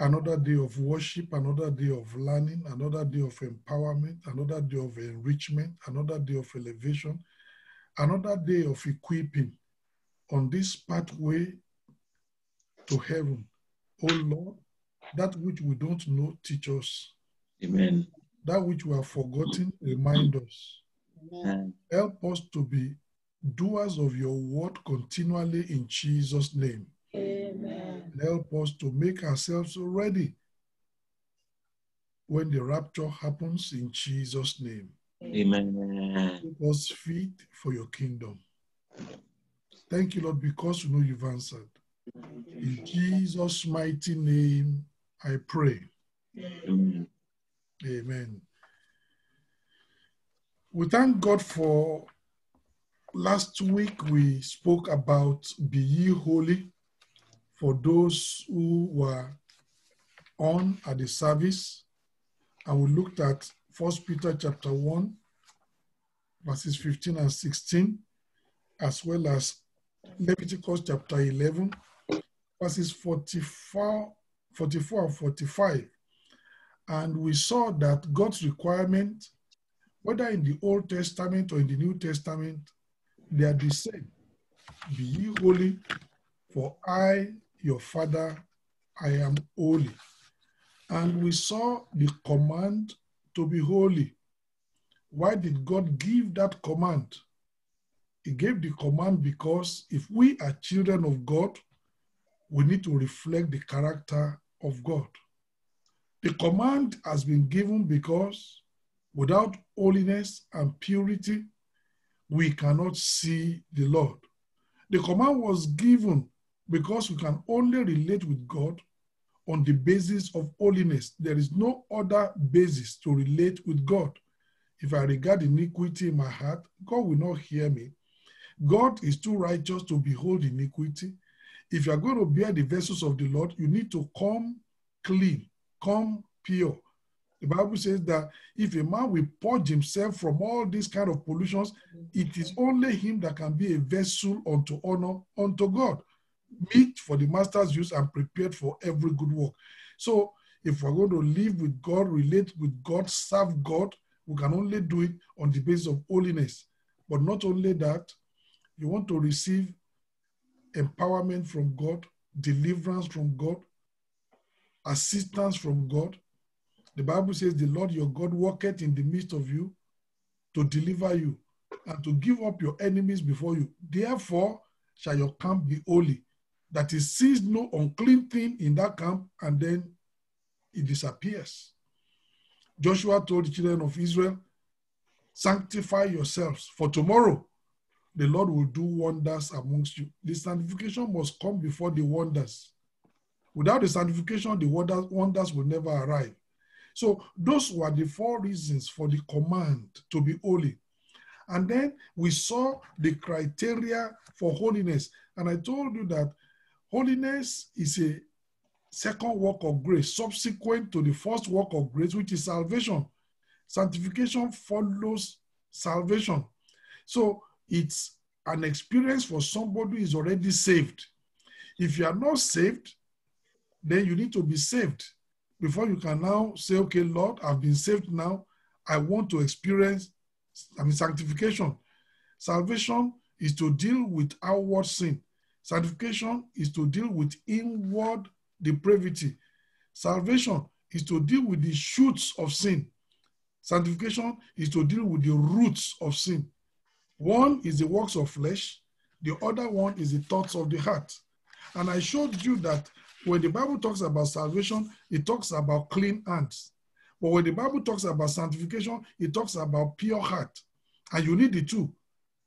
another day of worship, another day of learning, another day of empowerment, another day of enrichment, another day of elevation, another day of equipping on this pathway to heaven. Oh Lord, that which we don't know, teach us. Amen. That which we have forgotten, remind us. Amen. Help us to be doers of your word continually in Jesus' name. Amen. Help us to make ourselves ready when the rapture happens in Jesus' name. Amen. Keep us fit for your kingdom. Thank you, Lord, because we know you've answered. In Jesus' mighty name, I pray. Amen. Amen. We thank God for last week we spoke about be ye holy for those who were on at the service and we looked at first peter chapter 1 verses 15 and 16 as well as leviticus chapter 11 verses 44 44 and 45 and we saw that god's requirement whether in the old testament or in the new testament they are the same. Be ye holy, for I, your Father, I am holy. And we saw the command to be holy. Why did God give that command? He gave the command because if we are children of God, we need to reflect the character of God. The command has been given because without holiness and purity, we cannot see the Lord. The command was given because we can only relate with God on the basis of holiness. There is no other basis to relate with God. If I regard iniquity in my heart, God will not hear me. God is too righteous to behold iniquity. If you are going to bear the vessels of the Lord, you need to come clean, come pure. The Bible says that if a man will purge himself from all these kind of pollutions, it is only him that can be a vessel unto honor unto God, meet for the master's use and prepared for every good work. So if we're going to live with God, relate with God, serve God, we can only do it on the basis of holiness. But not only that, you want to receive empowerment from God, deliverance from God, assistance from God. The Bible says, The Lord your God walketh in the midst of you to deliver you and to give up your enemies before you. Therefore shall your camp be holy. That is, sees no unclean thing in that camp, and then it disappears. Joshua told the children of Israel, Sanctify yourselves, for tomorrow the Lord will do wonders amongst you. The sanctification must come before the wonders. Without the sanctification, the wonders, wonders will never arrive. So, those were the four reasons for the command to be holy. And then we saw the criteria for holiness. And I told you that holiness is a second work of grace, subsequent to the first work of grace, which is salvation. Sanctification follows salvation. So it's an experience for somebody who is already saved. If you are not saved, then you need to be saved before you can now say, okay, Lord, I've been saved now. I want to experience I mean, sanctification. Salvation is to deal with outward sin. Sanctification is to deal with inward depravity. Salvation is to deal with the shoots of sin. Sanctification is to deal with the roots of sin. One is the works of flesh, the other one is the thoughts of the heart. And I showed you that when the Bible talks about salvation, it talks about clean hands. But when the Bible talks about sanctification, it talks about pure heart. And you need the two.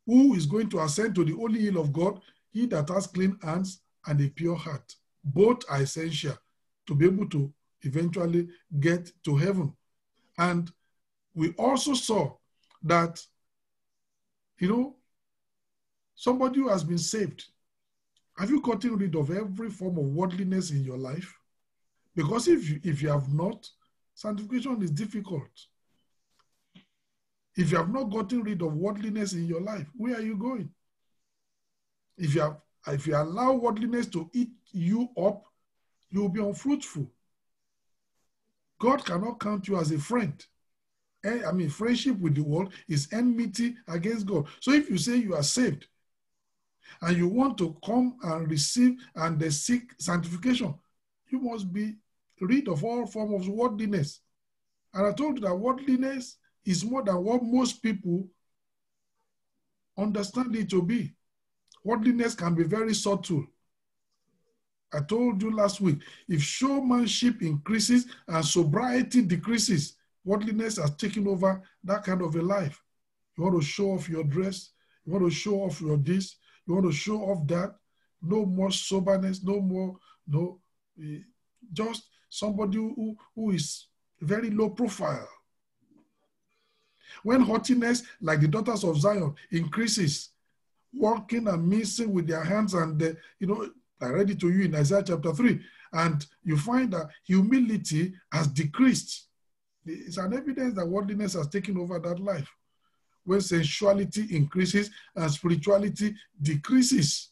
Who is going to ascend to the holy hill of God? He that has clean hands and a pure heart. Both are essential to be able to eventually get to heaven. And we also saw that, you know, somebody who has been saved, have you gotten rid of every form of worldliness in your life? Because if you, if you have not, sanctification is difficult. If you have not gotten rid of worldliness in your life, where are you going? If you have, if you allow worldliness to eat you up, you will be unfruitful. God cannot count you as a friend. Eh, I mean, friendship with the world is enmity against God. So if you say you are saved and you want to come and receive and seek sanctification, you must be rid of all form of worldliness. And I told you that worldliness is more than what most people understand it to be. Worldliness can be very subtle. I told you last week, if showmanship increases and sobriety decreases, worldliness has taken over that kind of a life. You want to show off your dress, you want to show off your this, you want to show off that. No more soberness, no more, no, eh, just somebody who, who is very low profile. When haughtiness, like the daughters of Zion, increases, walking and missing with their hands and, uh, you know, I read it to you in Isaiah chapter 3, and you find that humility has decreased. It's an evidence that worldliness has taken over that life. When sensuality increases and spirituality decreases,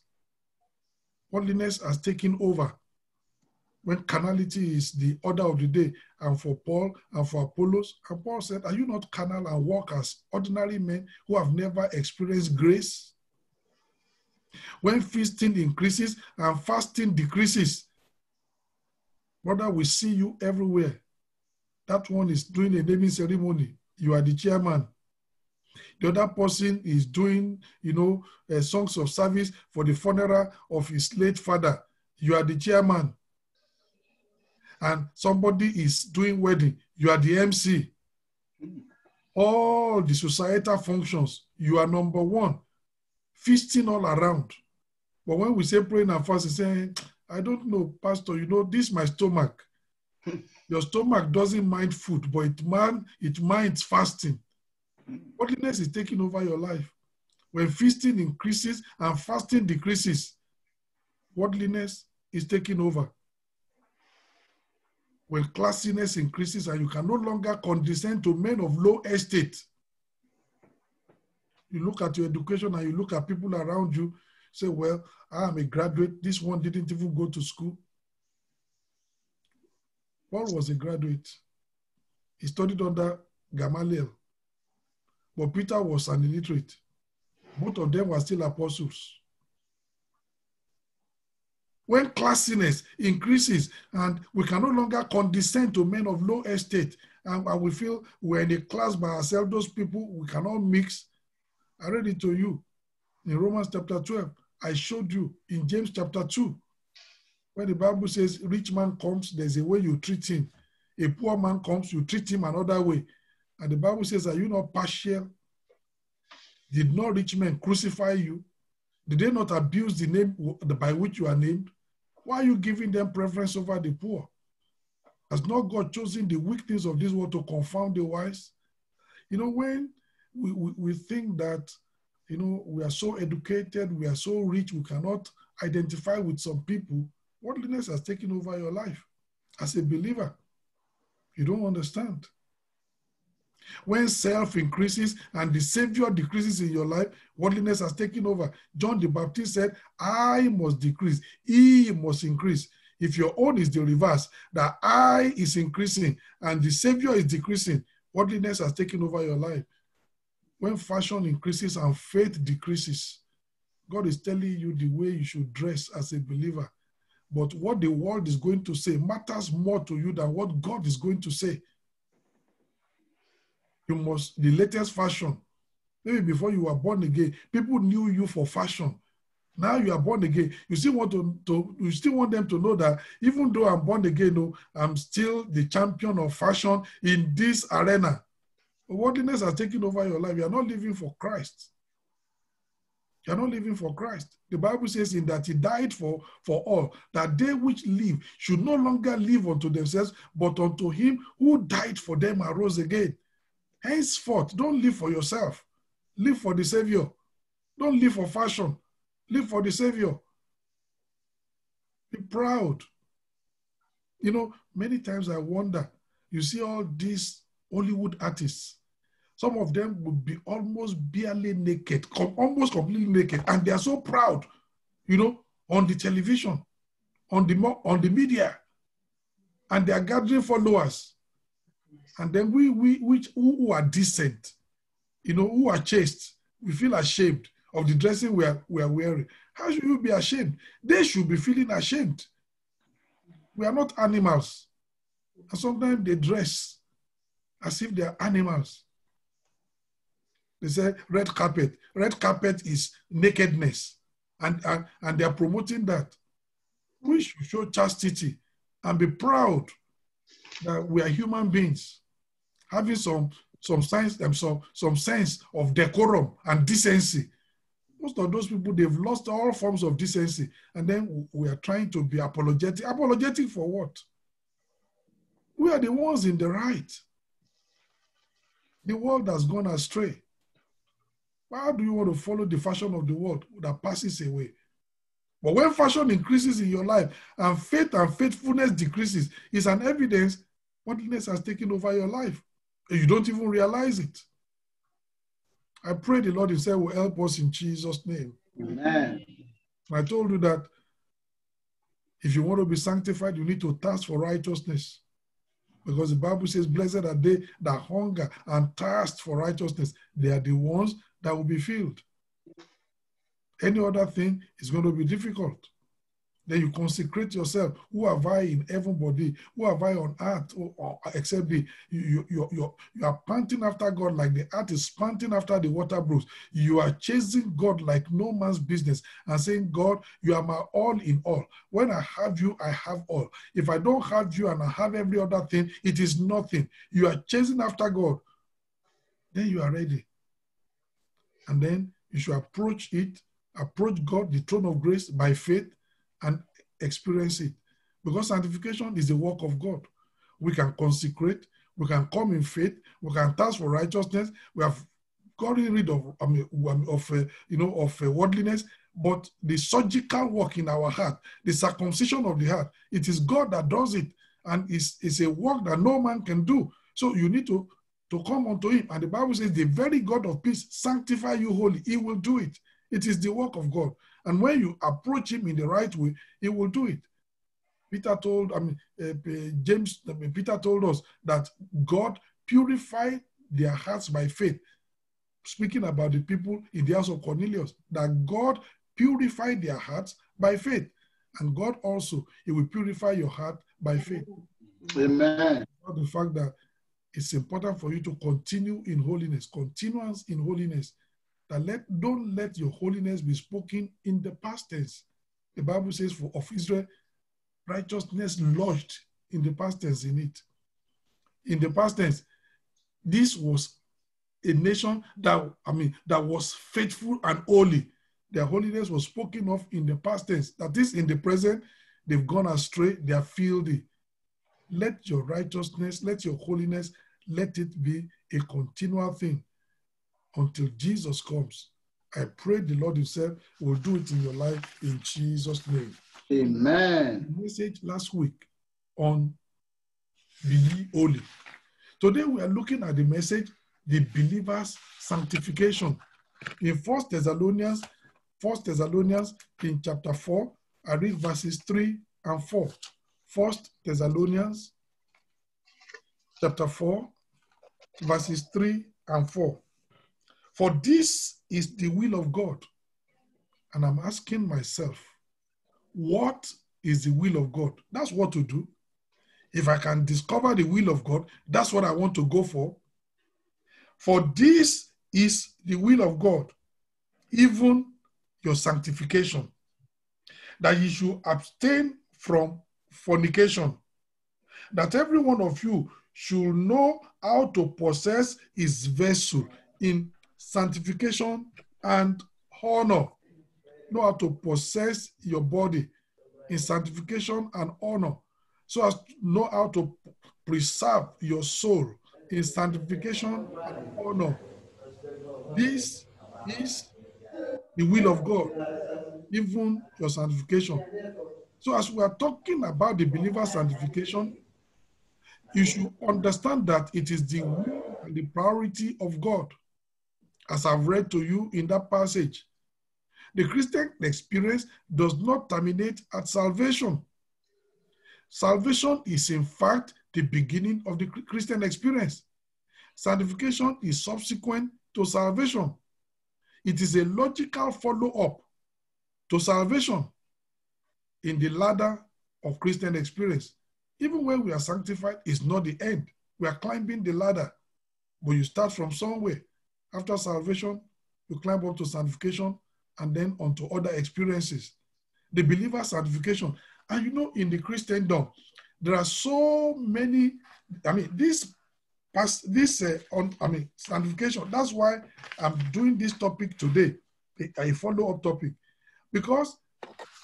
worldliness has taken over. When carnality is the order of the day, and for Paul and for Apollos, and Paul said, Are you not carnal and walk as ordinary men who have never experienced grace? When feasting increases and fasting decreases, brother, we see you everywhere. That one is doing a naming ceremony. You are the chairman. The other person is doing, you know, uh, songs of service for the funeral of his late father. You are the chairman. And somebody is doing wedding. You are the MC. All the societal functions, you are number one. Feasting all around. But when we say praying and fasting, saying, I don't know, Pastor, you know, this my stomach. Your stomach doesn't mind food, but it man it minds fasting. Worldliness is taking over your life. When feasting increases and fasting decreases, worldliness is taking over. When classiness increases and you can no longer condescend to men of low estate, you look at your education and you look at people around you, say, Well, I'm a graduate. This one didn't even go to school. Paul was a graduate. He studied under Gamaliel. But Peter was an illiterate. Both of them were still apostles. When classiness increases and we can no longer condescend to men of low estate, and, and we feel we're in a class by ourselves, those people we cannot mix. I read it to you in Romans chapter 12. I showed you in James chapter 2. When the Bible says rich man comes, there's a way you treat him. A poor man comes, you treat him another way. And the Bible says, Are you not partial? Did not rich men crucify you? Did they not abuse the name by which you are named? Why are you giving them preference over the poor? Has not God chosen the weak things of this world to confound the wise? You know, when we, we, we think that, you know, we are so educated, we are so rich, we cannot identify with some people, worldliness has taken over your life. As a believer, you don't understand. When self increases and the Savior decreases in your life, worldliness has taken over. John the Baptist said, I must decrease, he must increase. If your own is the reverse, that I is increasing and the Savior is decreasing, worldliness has taken over your life. When fashion increases and faith decreases, God is telling you the way you should dress as a believer. But what the world is going to say matters more to you than what God is going to say. You must, the latest fashion. Maybe before you were born again, people knew you for fashion. Now you are born again. You still want to, to you still want them to know that even though I'm born again, no, I'm still the champion of fashion in this arena. Worldliness has taken over your life. You are not living for Christ. You are not living for Christ. The Bible says in that he died for, for all, that they which live should no longer live unto themselves, but unto him who died for them and rose again. Henceforth, don't live for yourself. Live for the Savior. Don't live for fashion. Live for the Savior. Be proud. You know, many times I wonder, you see all these Hollywood artists, some of them would be almost barely naked, com- almost completely naked, and they are so proud, you know, on the television, on the mo- on the media, and they are gathering followers. And then we, we which who are decent, you know, who are chaste, we feel ashamed of the dressing we are, we are wearing. How should you be ashamed? They should be feeling ashamed. We are not animals. And sometimes they dress as if they are animals. They say red carpet. Red carpet is nakedness. And, and, and they are promoting that. We should show chastity and be proud that we are human beings, having some some sense, um, some, some sense of decorum and decency. Most of those people, they've lost all forms of decency. And then we are trying to be apologetic. Apologetic for what? We are the ones in the right. The world has gone astray. How do you want to follow the fashion of the world that passes away? But when fashion increases in your life and faith and faithfulness decreases, it's an evidence worldliness has taken over your life. And you don't even realize it. I pray the Lord Himself will help us in Jesus' name. Amen. I told you that if you want to be sanctified, you need to thirst for righteousness. Because the Bible says, Blessed are they that hunger and thirst for righteousness. They are the ones that will be filled. Any other thing is going to be difficult. Then you consecrate yourself. Who have I in heaven body? Who have I on earth? Or, or except the you, you, you, you, you are panting after God like the earth is panting after the water brooks. You are chasing God like no man's business and saying, God, you are my all in all. When I have you, I have all. If I don't have you and I have every other thing, it is nothing. You are chasing after God. Then you are ready. And then you should approach it, approach God, the throne of grace by faith and experience it. Because sanctification is the work of God. We can consecrate, we can come in faith, we can task for righteousness. We have gotten rid of, I mean, of uh, you know, of uh, worldliness. But the surgical work in our heart, the circumcision of the heart, it is God that does it, and it's, it's a work that no man can do. So you need to to come unto Him, and the Bible says, "The very God of peace sanctify you wholly." He will do it. It is the work of God. And when you approach him in the right way, he will do it. Peter told, I mean, uh, James, I mean, Peter told us that God purified their hearts by faith. Speaking about the people in the house of Cornelius, that God purified their hearts by faith. And God also, He will purify your heart by faith. Amen. The fact that it's important for you to continue in holiness, continuance in holiness that let don't let your holiness be spoken in the past tense. The Bible says for of Israel, righteousness lodged in the past tense in it. In the past tense, this was a nation that I mean that was faithful and holy. Their holiness was spoken of in the past tense. That is, in the present, they've gone astray, they are filthy. Let your righteousness, let your holiness, let it be a continual thing until Jesus comes. I pray the Lord Himself will do it in your life in Jesus' name. Amen. The message last week on Be Ye Holy. Today we are looking at the message, the believer's sanctification. In First Thessalonians, First Thessalonians in chapter 4, I read verses 3 and 4. First Thessalonians chapter 4, verses 3 and 4. For this is the will of God. And I'm asking myself, what is the will of God? That's what to do. If I can discover the will of God, that's what I want to go for. For this is the will of God, even your sanctification, that you should abstain from fornication, that every one of you should know how to possess his vessel in sanctification and honor. Know how to possess your body in sanctification and honor, so as to know how to preserve your soul in sanctification and honor. This is the will of God, even your sanctification. So, as we are talking about the believer sanctification, you should understand that it is the will and the priority of God as I've read to you in that passage. The Christian experience does not terminate at salvation. Salvation is, in fact, the beginning of the Christian experience. Sanctification is subsequent to salvation. It is a logical follow up to salvation in the ladder of Christian experience. Even when we are sanctified, it's not the end. We are climbing the ladder, but you start from somewhere. After salvation, you climb up to sanctification and then onto other experiences. The believer sanctification. And you know, in the Christendom, there are so many. I mean, this past this uh, on I mean sanctification. That's why I'm doing this topic today, a, follow-up topic, because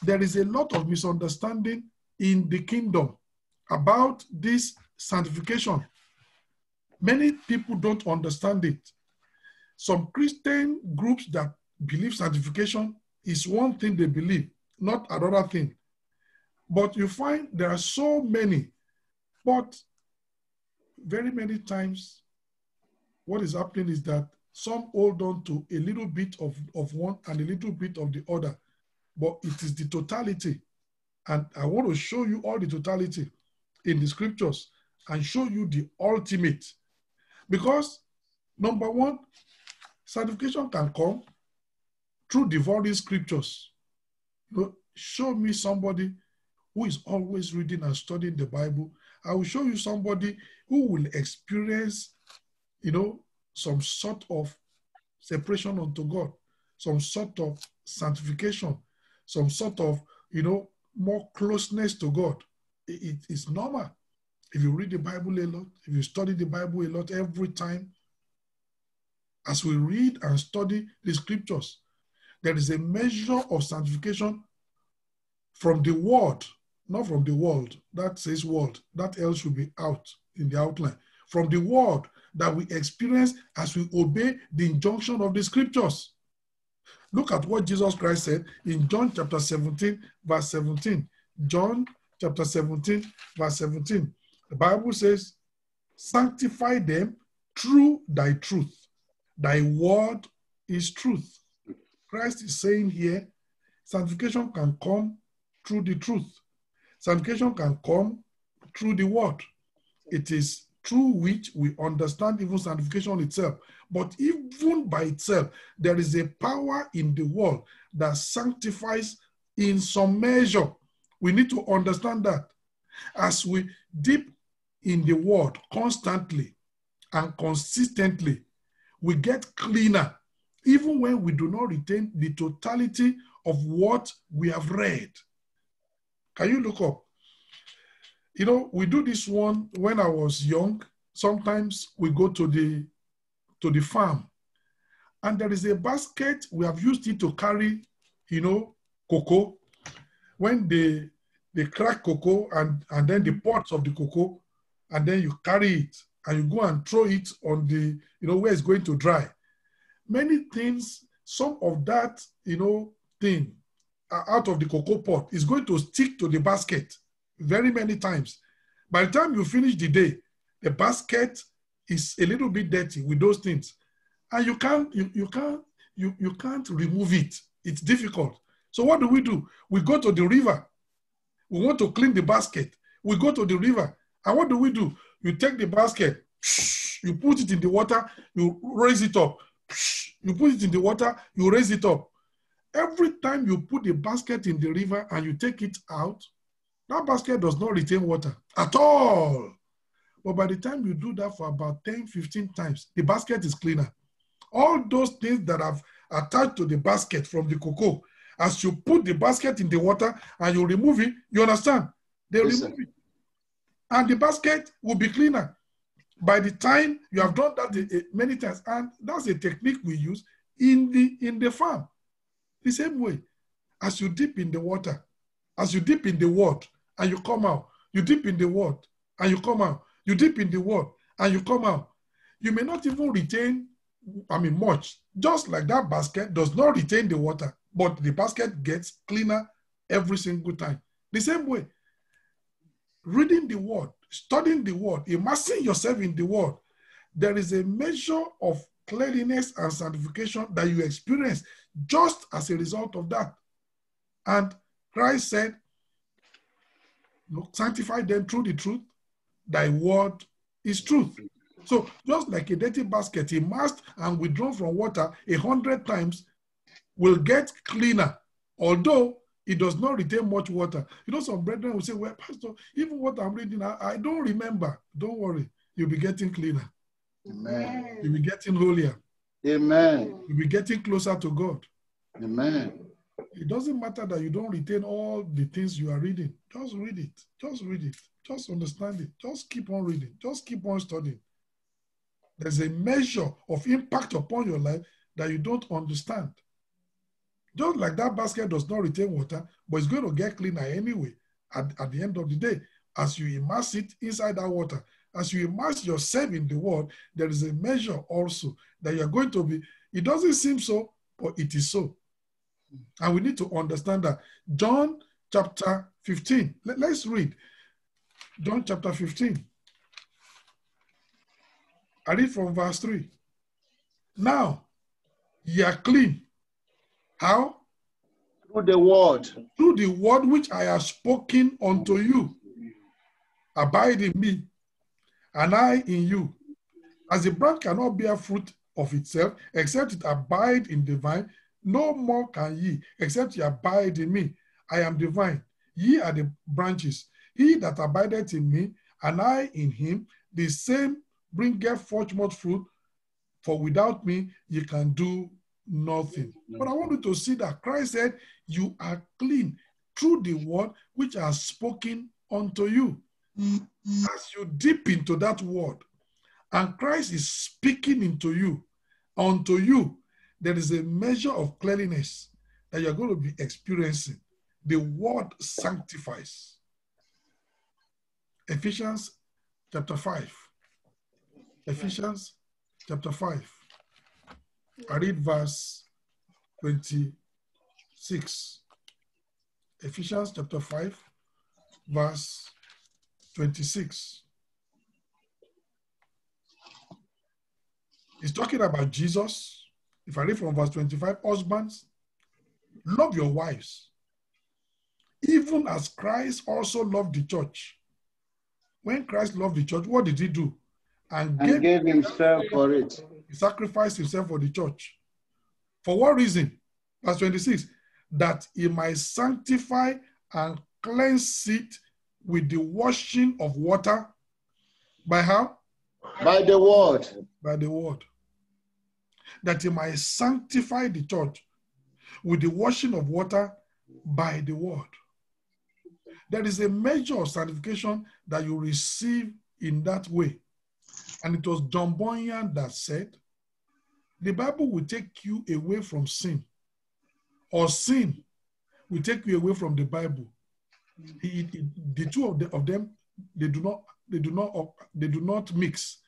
there is a lot of misunderstanding in the kingdom about this sanctification. Many people don't understand it. Some Christian groups that believe sanctification is one thing they believe, not another thing. But you find there are so many, but very many times, what is happening is that some hold on to a little bit of, of one and a little bit of the other, but it is the totality. And I want to show you all the totality in the scriptures and show you the ultimate. Because, number one, sanctification can come through devouring scriptures. You know, show me somebody who is always reading and studying the Bible. I will show you somebody who will experience, you know, some sort of separation unto God, some sort of sanctification, some sort of, you know, more closeness to God. It, it is normal. If you read the Bible a lot, if you study the Bible a lot every time, as we read and study the scriptures, there is a measure of sanctification from the word, not from the world. That says world. That else should be out in the outline. From the word that we experience as we obey the injunction of the scriptures. Look at what Jesus Christ said in John chapter 17, verse 17. John chapter 17, verse 17. The Bible says, Sanctify them through thy truth. Thy word is truth. Christ is saying here, sanctification can come through the truth. Sanctification can come through the word. It is through which we understand even sanctification itself. But even by itself, there is a power in the world that sanctifies in some measure. We need to understand that. As we dip in the word constantly and consistently, we get cleaner, even when we do not retain the totality of what we have read. Can you look up? You know, we do this one when I was young. Sometimes we go to the to the farm, and there is a basket. We have used it to carry, you know, cocoa. When they they crack cocoa and and then the pods of the cocoa, and then you carry it and you go and throw it on the you know where it's going to dry. Many things, some of that you know thing uh, out of the cocoa pot is going to stick to the basket very many times. By the time you finish the day, the basket is a little bit dirty with those things. And you can't, you, you can't, you, you can't remove it. It's difficult. So what do we do? We go to the river. We want to clean the basket. We go to the river. And what do we do? You take the basket, you put it in the water, you raise it up. You put it in the water, you raise it up. Every time you put the basket in the river and you take it out, that basket does not retain water at all. But by the time you do that for about 10, 15 times, the basket is cleaner. All those things that have attached to the basket from the cocoa, as you put the basket in the water and you remove it, you understand? They Yes, remove it. And the basket will be cleaner. By the time you have done that eh, eh, many times, and that's a technique we use in the in the farm. The same way, as you dip in the water, as you dip in the word and you come out, you dip in the word and you come out, you dip in the word and you come out. You may not even retain, I mean, much. Just like that basket does not retain the water, but the basket gets cleaner every single time. The same way, reading the word, studying the word, immersing yourself in the word, there is a measure of cleanliness and sanctification that you experience just as a result of that. And Christ said, sanctify them through the truth. thy word is truth. So just like a dirty basket immersed and withdrawn from water a hundred times will get cleaner, although it does not retain much water. You know, some brethren will say, Well, Pastor, even what I'm reading, I, I don't remember. Don't worry, you'll be getting cleaner, Amen. you'll be getting holier, Amen. you'll be getting closer to God. Amen. It doesn't matter that you don't retain all the things you are reading. Just read it. Just read it. Just understand it. Just keep on reading. Just keep on studying. There's a measure of impact upon your life that you don't understand. Just like that basket does not retain water, but it's going to get cleaner anyway at, at the end of the day. As you immerse it inside that water, as you immerse yourself in the word, there is a measure also that you're going to be. It doesn't seem so, but it is so. And we need to understand that. John chapter 15. Let, us read. John chapter 15. I read from verse 3. Now, ye are clean. How? Through the word. Through the word which I have spoken unto you. Abide in me, and I in you. As the branch cannot bear fruit of itself, except it abide in the vine, no more can ye, except ye abide in me. I am the vine, ye are the branches. He that abideth in me, and I in him, the same bringeth forth much fruit, for without me ye can do nothing. But I want you to see that Christ said, You are clean through the word which I have spoken unto you. As you dip into that word, and Christ is speaking into you, unto you, there is a measure of cleanliness that you're going to be experiencing. The word sanctifies. Ephesians chapter 5. Ephesians chapter 5. I read verse 26. Ephesians chapter 5, verse 26. He's talking about Jesus. If I read from verse 25, husbands, love your wives, even as Christ also loved the church. When Christ loved the church, what did he do? And, And gave himself for it. He sacrificed himself for the church. For what reason? Verse 26 that he might sanctify and cleanse it with the washing of water by how? By the word. By the word. That he might sanctify the church with the washing of water by the word. There is a measure of sanctification that you receive in that way. And it was John Bunyan that said, the Bible will take you away from sin, or sin will take you away from the Bible. It- it- the two of, the, of them, they do not, they do not, they do not mix.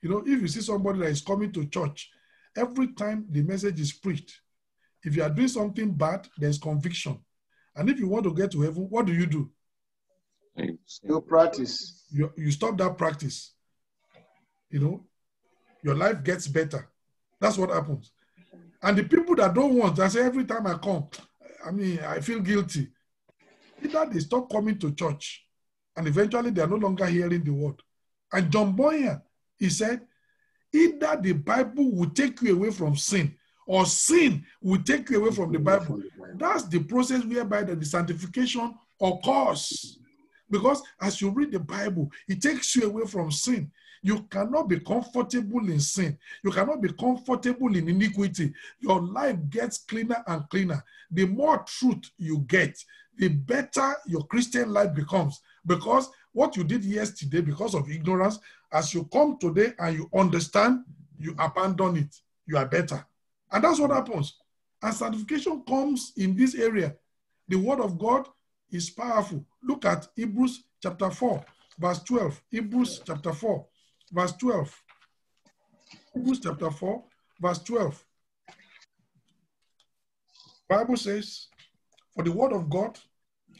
You know, if you see somebody that is coming to church, every time the message is preached, if you are doing something bad, there's conviction. And if you want to get to heaven, what do you do? You practice. you, you stop that practice, you know, your life gets better. That's what happens. And the people that don't want, I say every time I come, I mean, I feel guilty. Either they stop coming to church and eventually they are no longer hearing the word. And John Bunyan, he said, either the Bible will take you away from sin or sin will take you away from the Bible. That's the process whereby the sanctification occurs. Because as you read the Bible, it takes you away from sin. You cannot be comfortable in sin. You cannot be comfortable in iniquity. Your life gets cleaner and cleaner. The more truth you get, the better your Christian life becomes. Because what you did yesterday, because of ignorance, as you come today and you understand, you abandon it. You are better. And that's what happens. And sanctification comes in this area. The word of God is powerful. Look at Hebrews chapter 4, verse 12. Hebrews chapter 4, verse 12. Hebrews chapter 4, verse 12. Bible says, For the word of God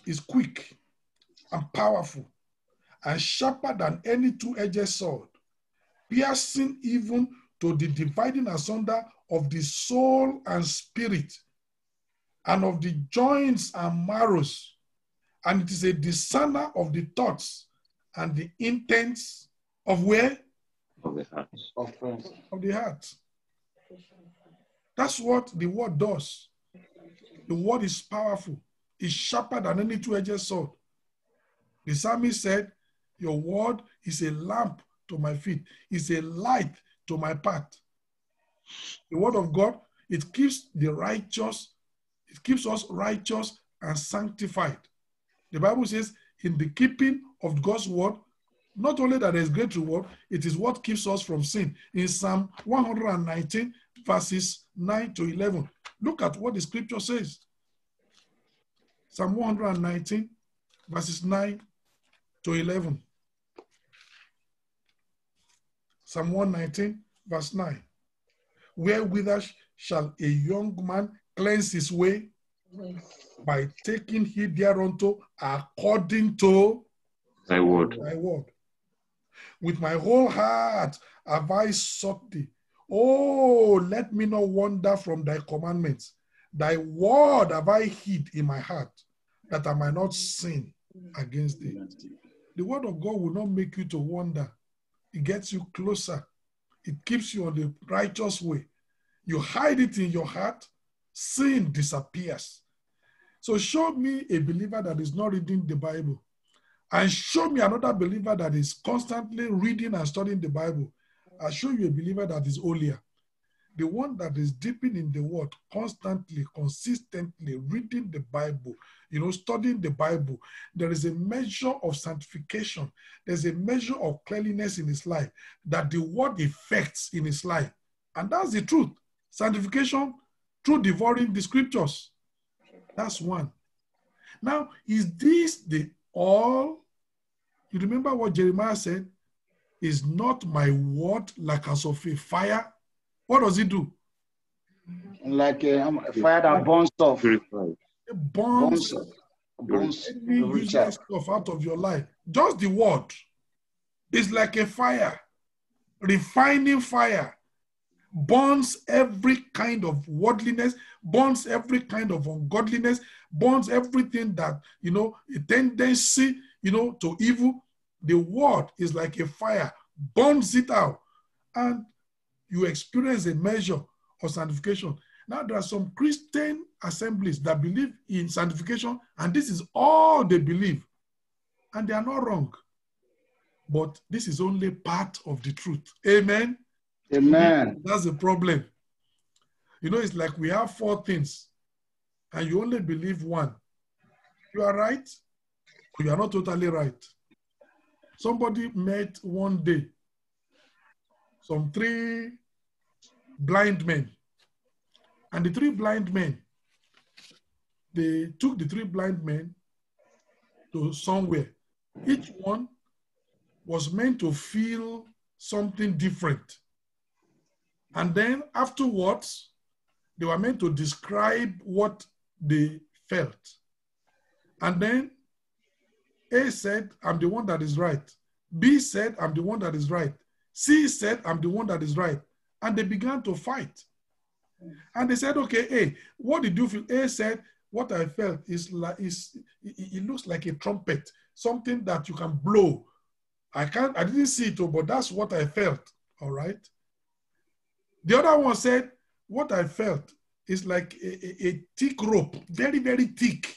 is quick and powerful and sharper than any two-edged sword, piercing even to the dividing asunder of the soul and spirit, and of the joints and marrows, and it is a discerner of the thoughts and the intents of where? Of the heart. Of friends. Of the heart. That's what the word does. The word is powerful. It's sharper than any two-edged sword. The psalmist said, Your word is a lamp to my feet, it's a light to my path. The word of God, it keeps the righteous, it keeps us righteous and sanctified. The Bible says, in the keeping of God's word, not only that there is great reward, it is what keeps us from sin. In Psalm 119, verses 9 to 11, look at what the scripture says. Psalm 119, verses 9 to 11. Psalm 119, verse 9. Wherewith shall a young man cleanse his way? By taking heed thereunto according to Thy word. thy word. With my whole heart have I sought thee. Oh, let me not wander from thy commandments. Thy word have I hid in my heart, that I might not sin against thee. The word of God will not make you to wander. It gets you closer. It keeps you on the righteous way. You hide it in your heart, sin disappears. So show me a believer that is not reading the Bible and show me another believer that is constantly reading and studying the Bible. I'll show you a believer that is holier. The one that is deeping in the word, constantly, consistently reading the Bible, you know, studying the Bible. There is a measure of sanctification, there's a measure of cleanliness in his life that the word effects in his life. And that's the truth. Sanctification through devouring the scriptures. That's one. Now, is this the all? You remember what Jeremiah said? Is not my word like as of a fire? What does it do? Like a, um, a fire that burns off. It burns Burns, burns any every useless stuff out of your life. Just the word is like a fire, refining fire, burns every kind of worldliness, burns every kind of ungodliness, burns everything that, you know, a tendency, you know, to evil. The word is like a fire, burns it out, and you experience a measure of sanctification. Now, there are some Christian assemblies that believe in sanctification, and this is all they believe. And they are not wrong. But this is only part of the truth. Amen. Amen. That's the problem. You know, it's like we have four things, and you only believe one. You are right, you are not totally right. Somebody met one day some three blind men. And the three blind men, they took the three blind men to somewhere. Each one was meant to feel something different. And then afterwards, they were meant to describe what they felt. And then A said, I'm the one that is right. B said, I'm the one that is right. C said, I'm the one that is right. And they began to fight. And they said, okay, A, what did you feel? A said, what I felt is like is it, looks like a trumpet, something that you can blow. I can't, I didn't see it, oh, but that's what I felt. All right. The other one said, what I felt is like a, a, a thick rope, very, very thick.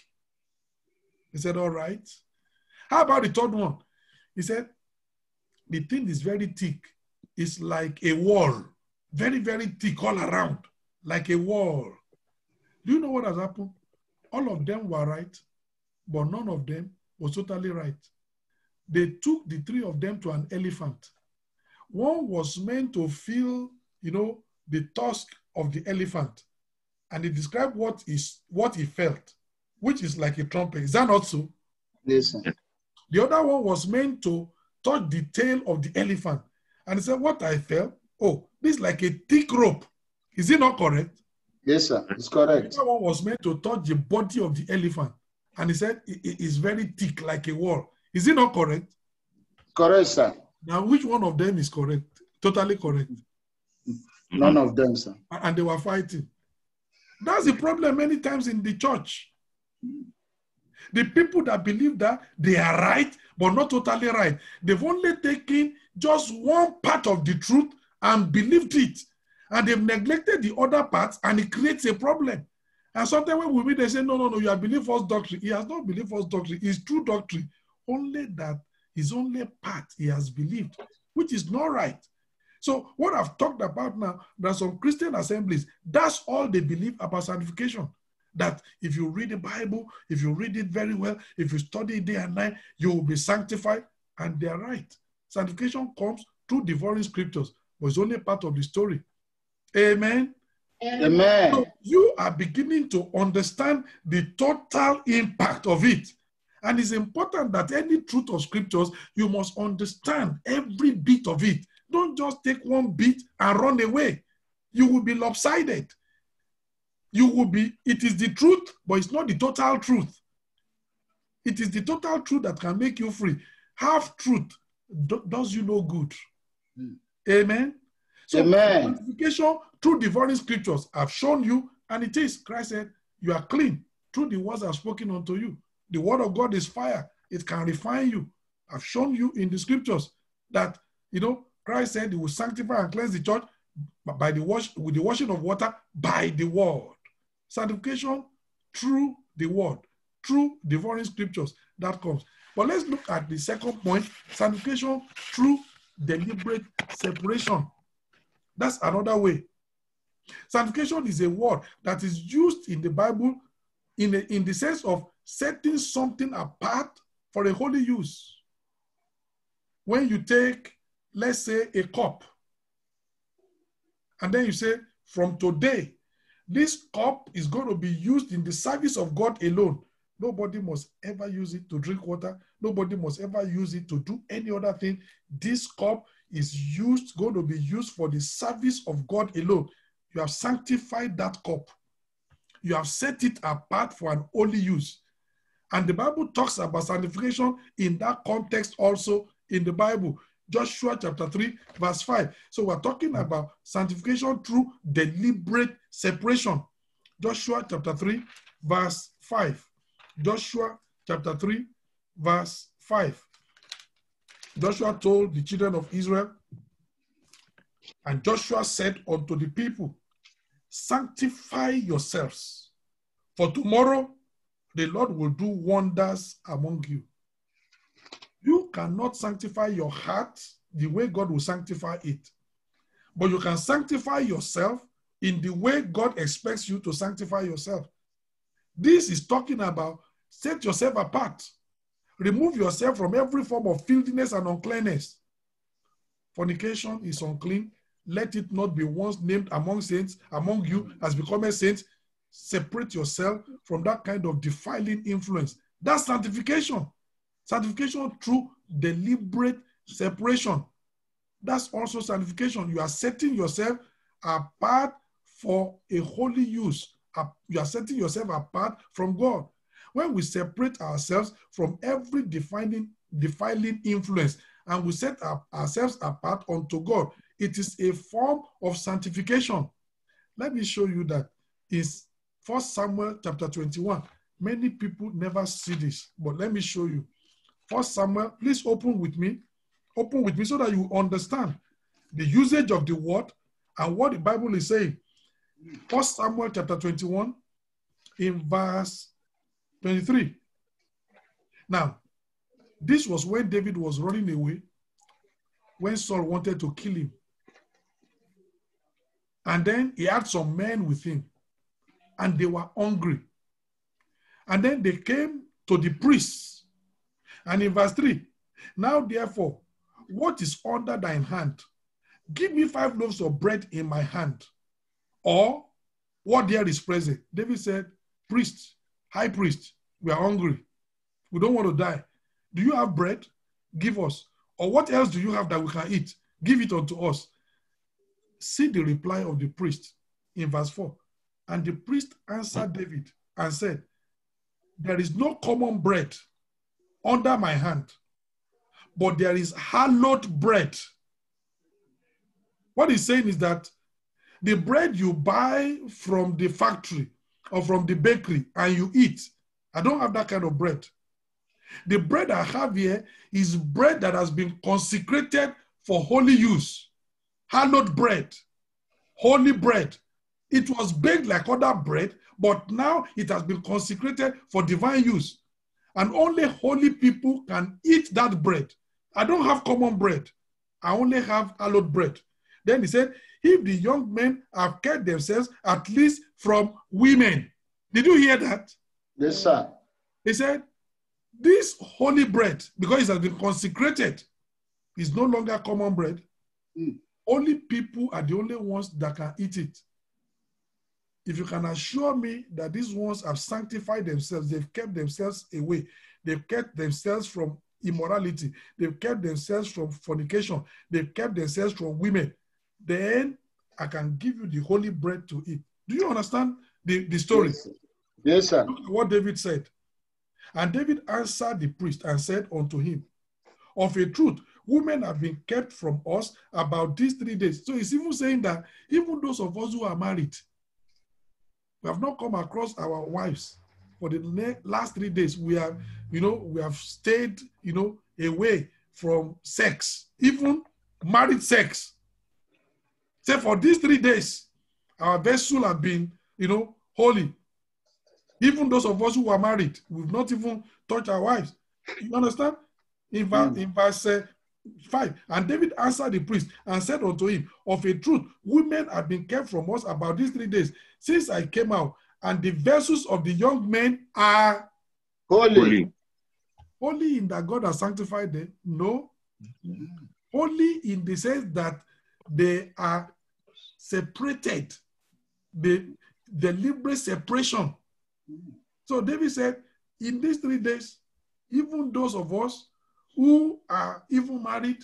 He said, all right. How about the third one? He said, the thing is very thick. It's like a wall, very, very thick all around, like a wall. Do you know what has happened? All of them were right, but none of them was totally right. They took the three of them to an elephant. One was meant to feel, you know, the tusk of the elephant, and he described what is what he felt, which is like a trumpet. Is that not so? Listen. The other one was meant to touch the tail of the elephant. And he said, What I felt, oh, this is like a thick rope. Is it not correct? Yes, sir. It's correct. The other one was meant to touch the body of the elephant. And he said, it is very thick, like a wall. Is it not correct? Correct, sir. Now, which one of them is correct? Totally correct. None of them, sir. And they were fighting. That's the problem many times in the church. The people that believe that they are right, but not totally right. They've only taken just one part of the truth and believed it. And they've neglected the other parts, and it creates a problem. And sometimes when we meet, they say, No, no, no, you have believed false doctrine. He has not believed false doctrine. It's true doctrine. Only that is only part he has believed, which is not right. So, what I've talked about now, there are some Christian assemblies, that's all they believe about sanctification. That if you read the Bible, if you read it very well, if you study day and night, you will be sanctified. And they're right. Sanctification comes through devouring scriptures, but it's only part of the story. Amen. Amen. So you are beginning to understand the total impact of it. And it's important that any truth of scriptures, you must understand every bit of it. Don't just take one bit and run away. You will be lopsided. You will be, it is the truth, but it's not the total truth. It is the total truth that can make you free. Half truth do- does you no good. Hmm. Amen. So Amen. sanctification through devouring scriptures I've shown you, and it is. Christ said, You are clean through the words I've spoken unto you. The word of God is fire, it can refine you. I've shown you in the scriptures that you know Christ said he will sanctify and cleanse the church by the wash with the washing of water by the word. Sanctification through the word, through devouring scriptures that comes. But let's look at the second point: sanctification through deliberate separation. That's another way. Sanctification is a word that is used in the Bible in, in the sense of setting something apart for a holy use. When you take, let's say, a cup, and then you say, from today, this cup is going to be used in the service of God alone. Nobody must ever use it to drink water. Nobody must ever use it to do any other thing. This cup is used, going to be used for the service of God alone. You have sanctified that cup. You have set it apart for an holy use. And the Bible talks about sanctification in that context also in the Bible. Joshua chapter 3, verse 5. So we're talking about sanctification through deliberate separation. Joshua chapter 3, verse 5. Joshua chapter 3, verse 5. Joshua told the children of Israel, and Joshua said unto the people, Sanctify yourselves, for tomorrow the Lord will do wonders among you. You cannot sanctify your heart the way God will sanctify it, but you can sanctify yourself in the way God expects you to sanctify yourself. This is talking about set yourself apart. Remove yourself from every form of filthiness and uncleanness. Fornication is unclean. Let it not be once named among saints, among you as become a saint. Separate yourself from that kind of defiling influence. That's sanctification. Sanctification through deliberate separation. That's also sanctification. You are setting yourself apart for a holy use. You are setting yourself apart from God when we separate ourselves from every defining, defiling influence and we set our, ourselves apart unto God, it is a form of sanctification. Let me show you that is First Samuel chapter 21. Many people never see this, but let me show you. First Samuel, please open with me. Open with me so that you understand the usage of the word and what the Bible is saying. First Samuel chapter 21 in verse 23. Now, this was when David was running away, when Saul wanted to kill him. And then he had some men with him, and they were hungry. And then they came to the priests. And in verse 3, now therefore, what is under thine hand? Give me five loaves of bread in my hand. Or what there is present. David said, Priest, high priest, we are hungry. We don't want to die. Do you have bread? Give us. Or what else do you have that we can eat? Give it unto us. See the reply of the priest in verse 4. And the priest answered David and said, There is no common bread under my hand, but there is hallowed bread. What he's saying is that the bread you buy from the factory or from the bakery and you eat, I don't have that kind of bread. The bread I have here is bread that has been consecrated for holy use. Hallowed bread, holy bread. It was baked like other bread, but now it has been consecrated for divine use. And only holy people can eat that bread. I don't have common bread. I only have hallowed bread. Then he said, if the young men have kept themselves at least from women. Did you hear that? Yes, sir. He said, this holy bread, because it has been consecrated, is no longer common bread. Mm. Only people are the only ones that can eat it. If you can assure me that these ones have sanctified themselves, they've kept themselves away, they've kept themselves from immorality, they've kept themselves from fornication, they've kept themselves from women, then I can give you the holy bread to eat. Do you understand the, the story? Yes, yes sir. Look at what David said. And David answered the priest and said unto him, Of a truth, women have been kept from us about these three days. So he's even saying that even those of us who are married, we have not come across our wives for the last three days. We have, you know, we have stayed, you know, away from sex, even married sex. Say for these three days, our vessel have been, you know, holy. Even those of us who are married, we've not even touched our wives. You understand? In verse, mm. in verse uh, 5, and David answered the priest and said unto him, Of a truth, women have been kept from us about these three days since I came out, and the vessels of the young men are holy. Holy. Holy in that God has sanctified them? No. Holy in the sense that they are separated, the deliberate separation. So David said, in these three days, even those of us who are even married,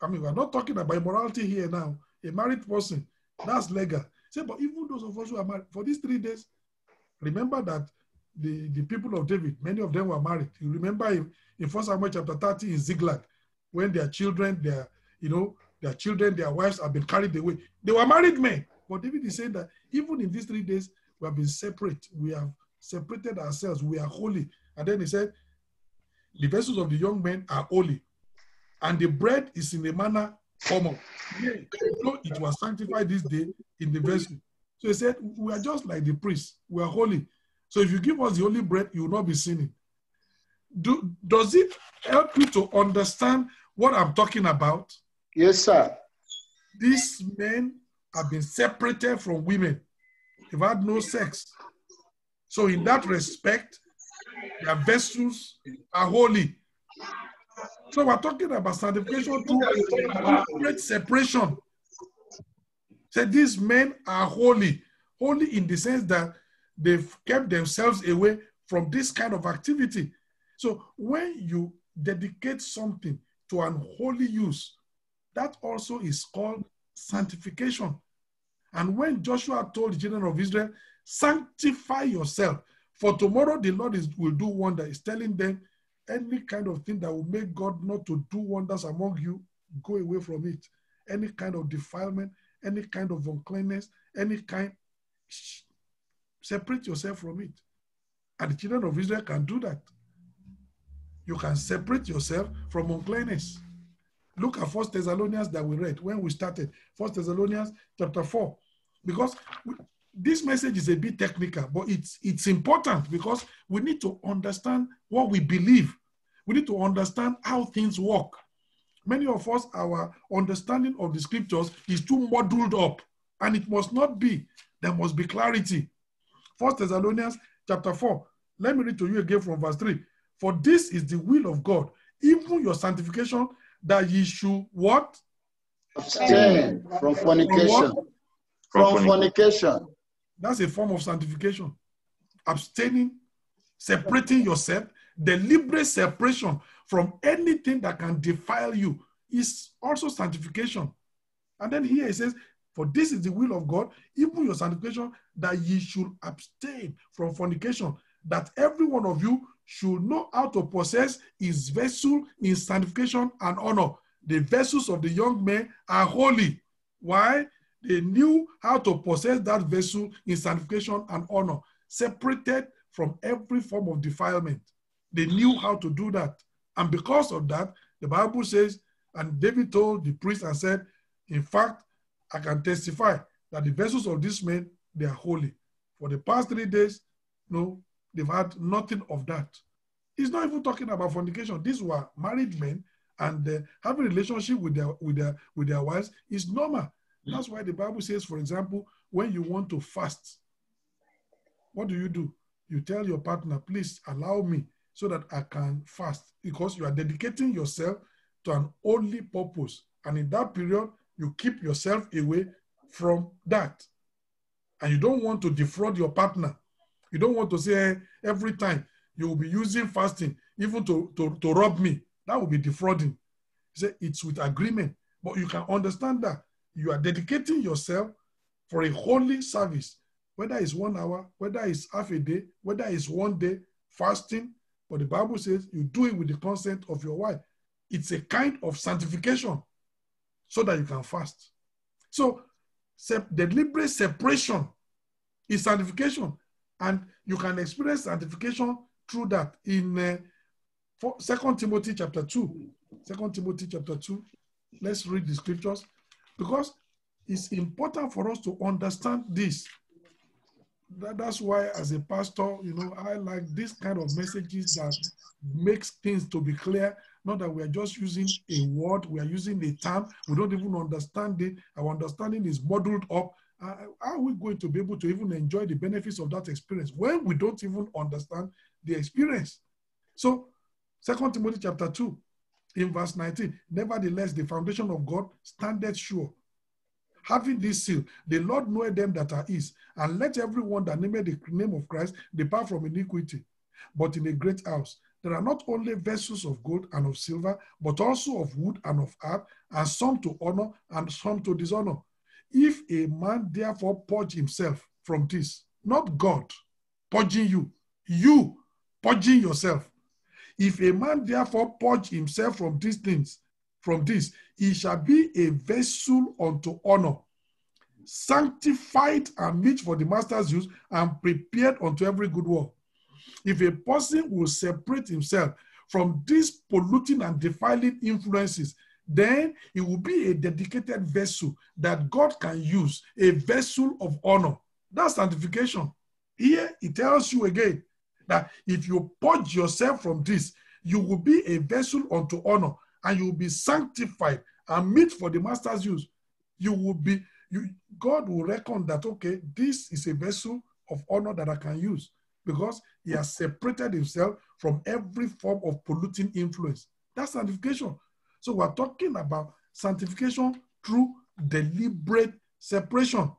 I mean, we're not talking about immorality here now. A married person, that's legal. Say, but even those of us who are married, for these three days, remember that the, the people of David, many of them were married. You remember in, in 1 Samuel chapter 30 in Ziklag, when their children, their, you know, their children, their wives have been carried away. They were married men. But David is saying that even in these three days, we have been separate. We have separated ourselves. We are holy. And then he said, the vessels of the young men are holy, and the bread is in a manner common. So it was sanctified this day in the vessel. So he said, We are just like the priests, we are holy. So if you give us the holy bread, you will not be sinning. Do, does it help you to understand what I'm talking about? Yes, sir. These men have been separated from women. They've had no sex. So in that respect, their vessels are holy. So we're talking about sanctification through separation. So these men are holy. Holy in the sense that they've kept themselves away from this kind of activity. So when you dedicate something to an holy use, that also is called sanctification. And when Joshua told the children of Israel, sanctify yourself, for tomorrow the Lord is, will do wonder. He's telling them any kind of thing that will make God not to do wonders among you, go away from it. Any kind of defilement, any kind of uncleanness, any kind, separate yourself from it. And the children of Israel can do that. You can separate yourself from uncleanness. Look at First Thessalonians that we read when we started. First Thessalonians chapter 4. Because this message is a bit technical, but it's it's important because we need to understand what we believe. We need to understand how things work. Many of us, our understanding of the scriptures is too muddled up, and it must not be. There must be clarity. First Thessalonians chapter 4. Let me read to you again from verse 3. For this is the will of God, even your sanctification, that ye should what? Abstain from fornication. From From fornication. That's a form of sanctification. Abstaining, separating yourself, deliberate separation from anything that can defile you is also sanctification. And then here it says, For this is the will of God, even your sanctification, that ye should abstain from fornication, that every one of you should know how to possess his vessel in sanctification and honor. The vessels of the young men are holy. Why? They knew how to possess that vessel in sanctification and honor, separated from every form of defilement. They knew how to do that. And because of that, the Bible says, and David told the priest and said, In fact, I can testify that the vessels of this men, they are holy. For the past three days, no, they've had nothing of that. He's not even talking about fornication. These were married men, and uh, having relationship with their with their with their wives is normal. That's why the Bible says, for example, when you want to fast, what do you do? You tell your partner, please allow me so that I can fast, because you are dedicating yourself to an only purpose. And in that period, you keep yourself away from that. And you don't want to defraud your partner. You don't want to say "Eh, every time you will be using fasting, even to, to, to rob me. That will be defrauding. Said it's with agreement. But you can understand that you are dedicating yourself for a holy service, whether it's one hour, whether it's half a day, whether it's one day fasting. But the Bible says you do it with the consent of your wife. It's a kind of sanctification so that you can fast. So deliberate separation is sanctification. And you can experience sanctification through that in uh, for, 2 Timothy chapter 2. 2 Timothy chapter 2. Let's read the scriptures because it's important for us to understand this. That, that's why, as a pastor, you know, I like this kind of messages that makes things to be clear. Not that we are just using a word, we are using a term, we don't even understand it. Our understanding is muddled up. Uh, how are we going to be able to even enjoy the benefits of that experience when we don't even understand the experience? So, Second Timothy chapter 2, in verse 19, nevertheless, the foundation of God standeth sure. Having this seal, the Lord knoweth them that are his, and let everyone that nameth the name of Christ depart from iniquity. But in a great house, there are not only vessels of gold and of silver, but also of wood and of earth, and some to honor and some to dishonor. If a man therefore purge himself from this, not God purging you, you purging yourself. If a man therefore purge himself from these things, from this, he shall be a vessel unto honor, sanctified and meet for the master's use, and prepared unto every good work. If a person will separate himself from these polluting and defiling influences, then it will be a dedicated vessel that God can use, a vessel of honor. That's sanctification. Here it tells you again that if you purge yourself from this, you will be a vessel unto honor and you will be sanctified and meet for the master's use. You will be, you, God will reckon that, okay, this is a vessel of honor that I can use because he has separated himself from every form of polluting influence. That's sanctification. So we're talking about sanctification through deliberate separation.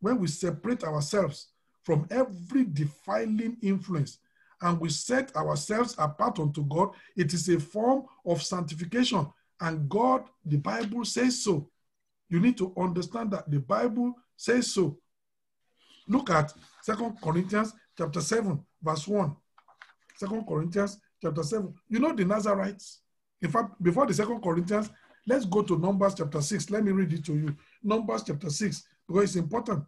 When we separate ourselves from every defiling influence and we set ourselves apart unto God, it is a form of sanctification. And God, the Bible says so. You need to understand that the Bible says so. Look at Second Corinthians chapter 7, verse 1. Second Corinthians chapter 7. You know the Nazarites? In fact, before the Second Corinthians, let's go to Numbers chapter 6. Let me read it to you. Numbers chapter 6, because it's important.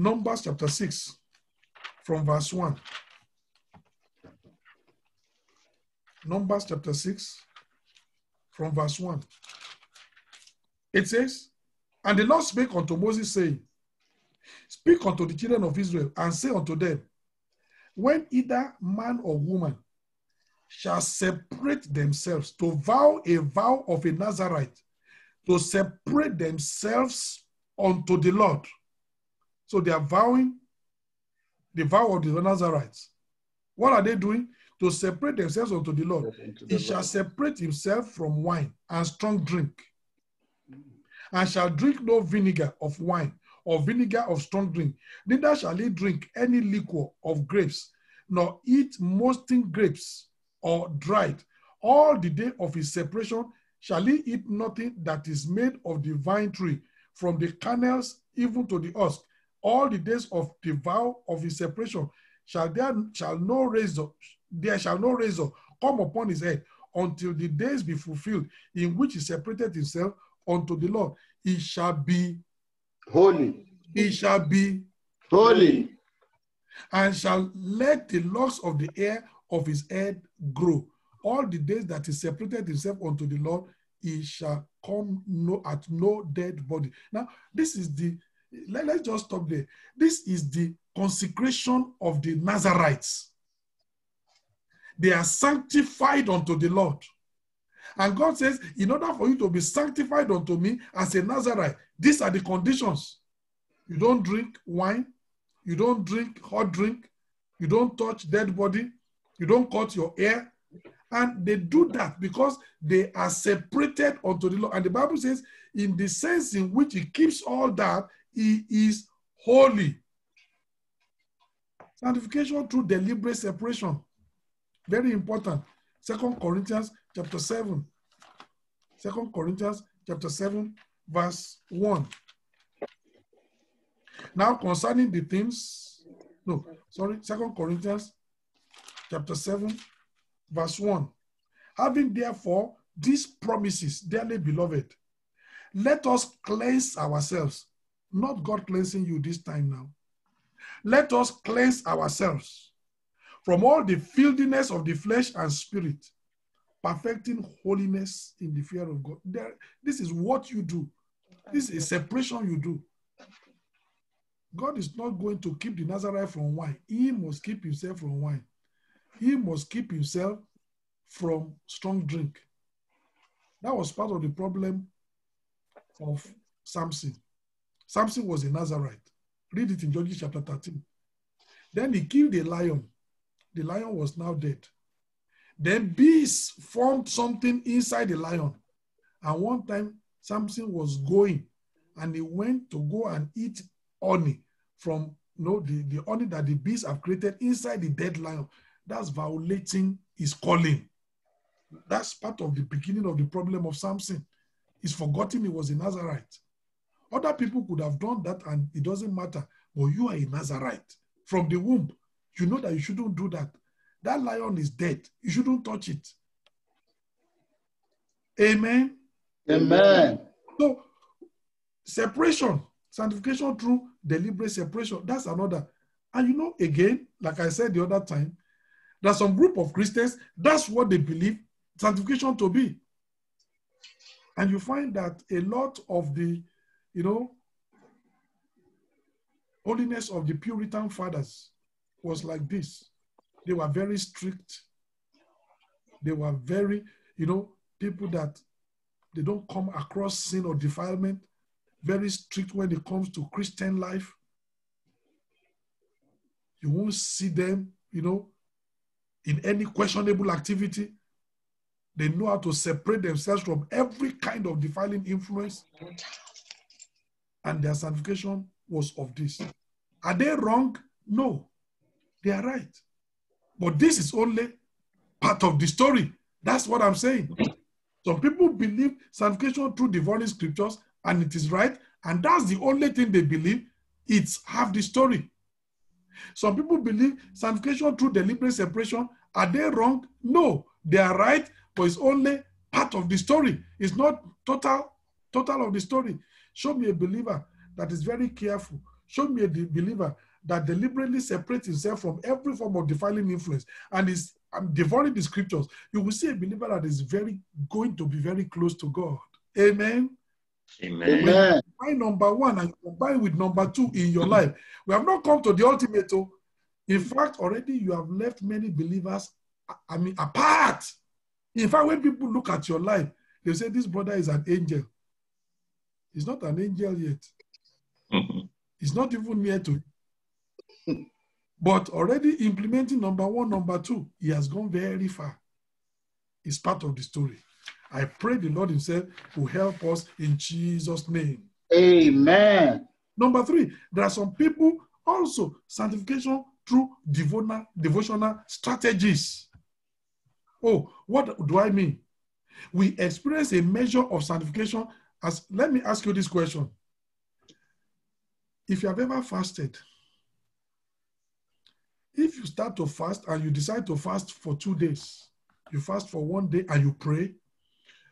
Numbers chapter 6, from verse 1. Numbers chapter 6, from verse 1. It says, And the Lord spake unto Moses, saying, Speak unto the children of Israel, and say unto them, When either man or woman shall separate themselves to vow a vow of a Nazarite, to separate themselves unto the Lord. So they are vowing the vow of the Nazarites. What are they doing? To separate themselves unto the Lord. He shall separate himself from wine and strong drink, and shall drink no vinegar of wine or vinegar of strong drink. Neither shall he drink any liquor of grapes, nor eat moistened grapes or dried. All the day of his separation shall he eat nothing that is made of the vine tree, from the kernels even to the husk. All the days of the vow of his separation shall there shall no razor, there shall no razor come upon his head until the days be fulfilled in which he separated himself unto the Lord. He shall be, Holy. he shall be, Holy. and shall let the locks of the hair of his head grow. All the days that he separated himself unto the Lord, he shall come no, at no dead body. Now, this is the, let, let's just stop there. This is the consecration of the Nazarites. They are sanctified unto the Lord. And God says, in order for you to be sanctified unto me as a Nazarite, these are the conditions. You don't drink wine, you don't drink hot drink, you don't touch dead body, you don't cut your hair. And they do that because they are separated unto the Lord. And the Bible says, in the sense in which he keeps all that, he is holy. Sanctification through deliberate separation. Very important. Second Corinthians chapter 7. Second Corinthians chapter 7, verse 1. Now concerning the things, no, sorry, Second Corinthians chapter 7, verse 1. Having therefore these promises, dearly beloved, let us cleanse ourselves. Not God cleansing you this time now. Let us cleanse ourselves from all the filthiness of the flesh and spirit, perfecting holiness in the fear of God. There, this is what you do. This is separation you do. God is not going to keep the Nazarite from wine. He must keep himself from wine. He must keep himself from strong drink. That was part of the problem of Samson. Samson was a Nazarite. Read it in Judges chapter 13. Then he killed a lion. The lion was now dead. Then bees formed something inside the lion. And one time, Samson was going and he went to go and eat honey from you know, the, the honey that the bees have created inside the dead lion. That's violating his calling. That's part of the beginning of the problem of Samson. He's forgotten he was a Nazarite. Other people could have done that and it doesn't matter. But you are a Nazarite. From the womb, you know that you shouldn't do that. That lion is dead. You shouldn't touch it. Amen. Amen. So, separation, sanctification through deliberate separation, that's another. And you know, again, like I said the other time, there's some group of Christians, that's what they believe sanctification to be. And you find that a lot of the, you know, holiness of the Puritan fathers was like this. They were very strict. They were very, you know, people that they don't come across sin or defilement, very strict when it comes to Christian life. You won't see them, you know, in any questionable activity. They know how to separate themselves from every kind of defiling influence. And their sanctification was of this. Are they wrong? No, they are right. But this is only part of the story. That's what I'm saying. Some people believe sanctification through divine scriptures, and it is right. And that's the only thing they believe. It's half the story. Some people believe sanctification through deliberate separation. Are they wrong? No, they are right, but it's only part of the story. It's not total, total of the story. Show me a believer that is very careful. Show me a believer that deliberately separates himself from every form of defiling influence and is um, devouring the scriptures. You will see a believer that is very going to be very close to God. Amen. Amen. Amen. Combine number one and combine with number two in your life. We have not come to the ultimate. oh. In fact, already you have left many believers, I mean, apart. In fact, when people look at your life, they say this brother is an angel. He's not an angel yet. Mhm. He's not even near to. But already implementing number one, number two, he has gone very far. It's part of the story. I pray the Lord Himself will help us in Jesus' name. Amen. Number three, there are some people also sanctification through devotional, devotional strategies. Oh, what do I mean? We experience a measure of sanctification as let me ask you this question. If you have ever fasted, if you start to fast and you decide to fast for two days, you fast for one day and you pray,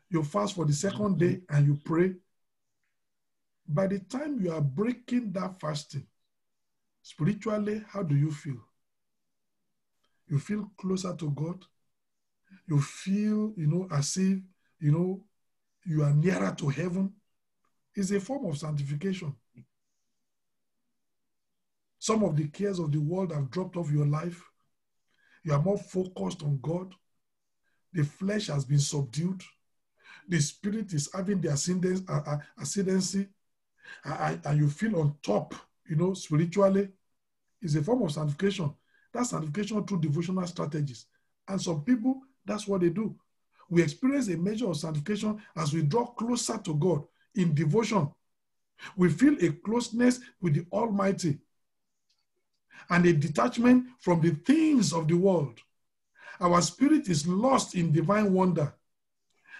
you fast for the second mm-hmm. day and you pray, by the time you are breaking that fasting, Spiritually, how do you feel? You feel closer to God. You feel, you know, as if, you know, you are nearer to heaven. is a form of sanctification. Some of the cares of the world have dropped off your life. You are more focused on God. The flesh has been subdued. The spirit is having the ascendancy, uh, uh, ascendancy and you feel on top, you know, spiritually. It's a form of sanctification. That's sanctification through devotional strategies. And some people, that's what they do. We experience a measure of sanctification as we draw closer to God in devotion. We feel a closeness with the Almighty and a detachment from the things of the world. Our spirit is lost in divine wonder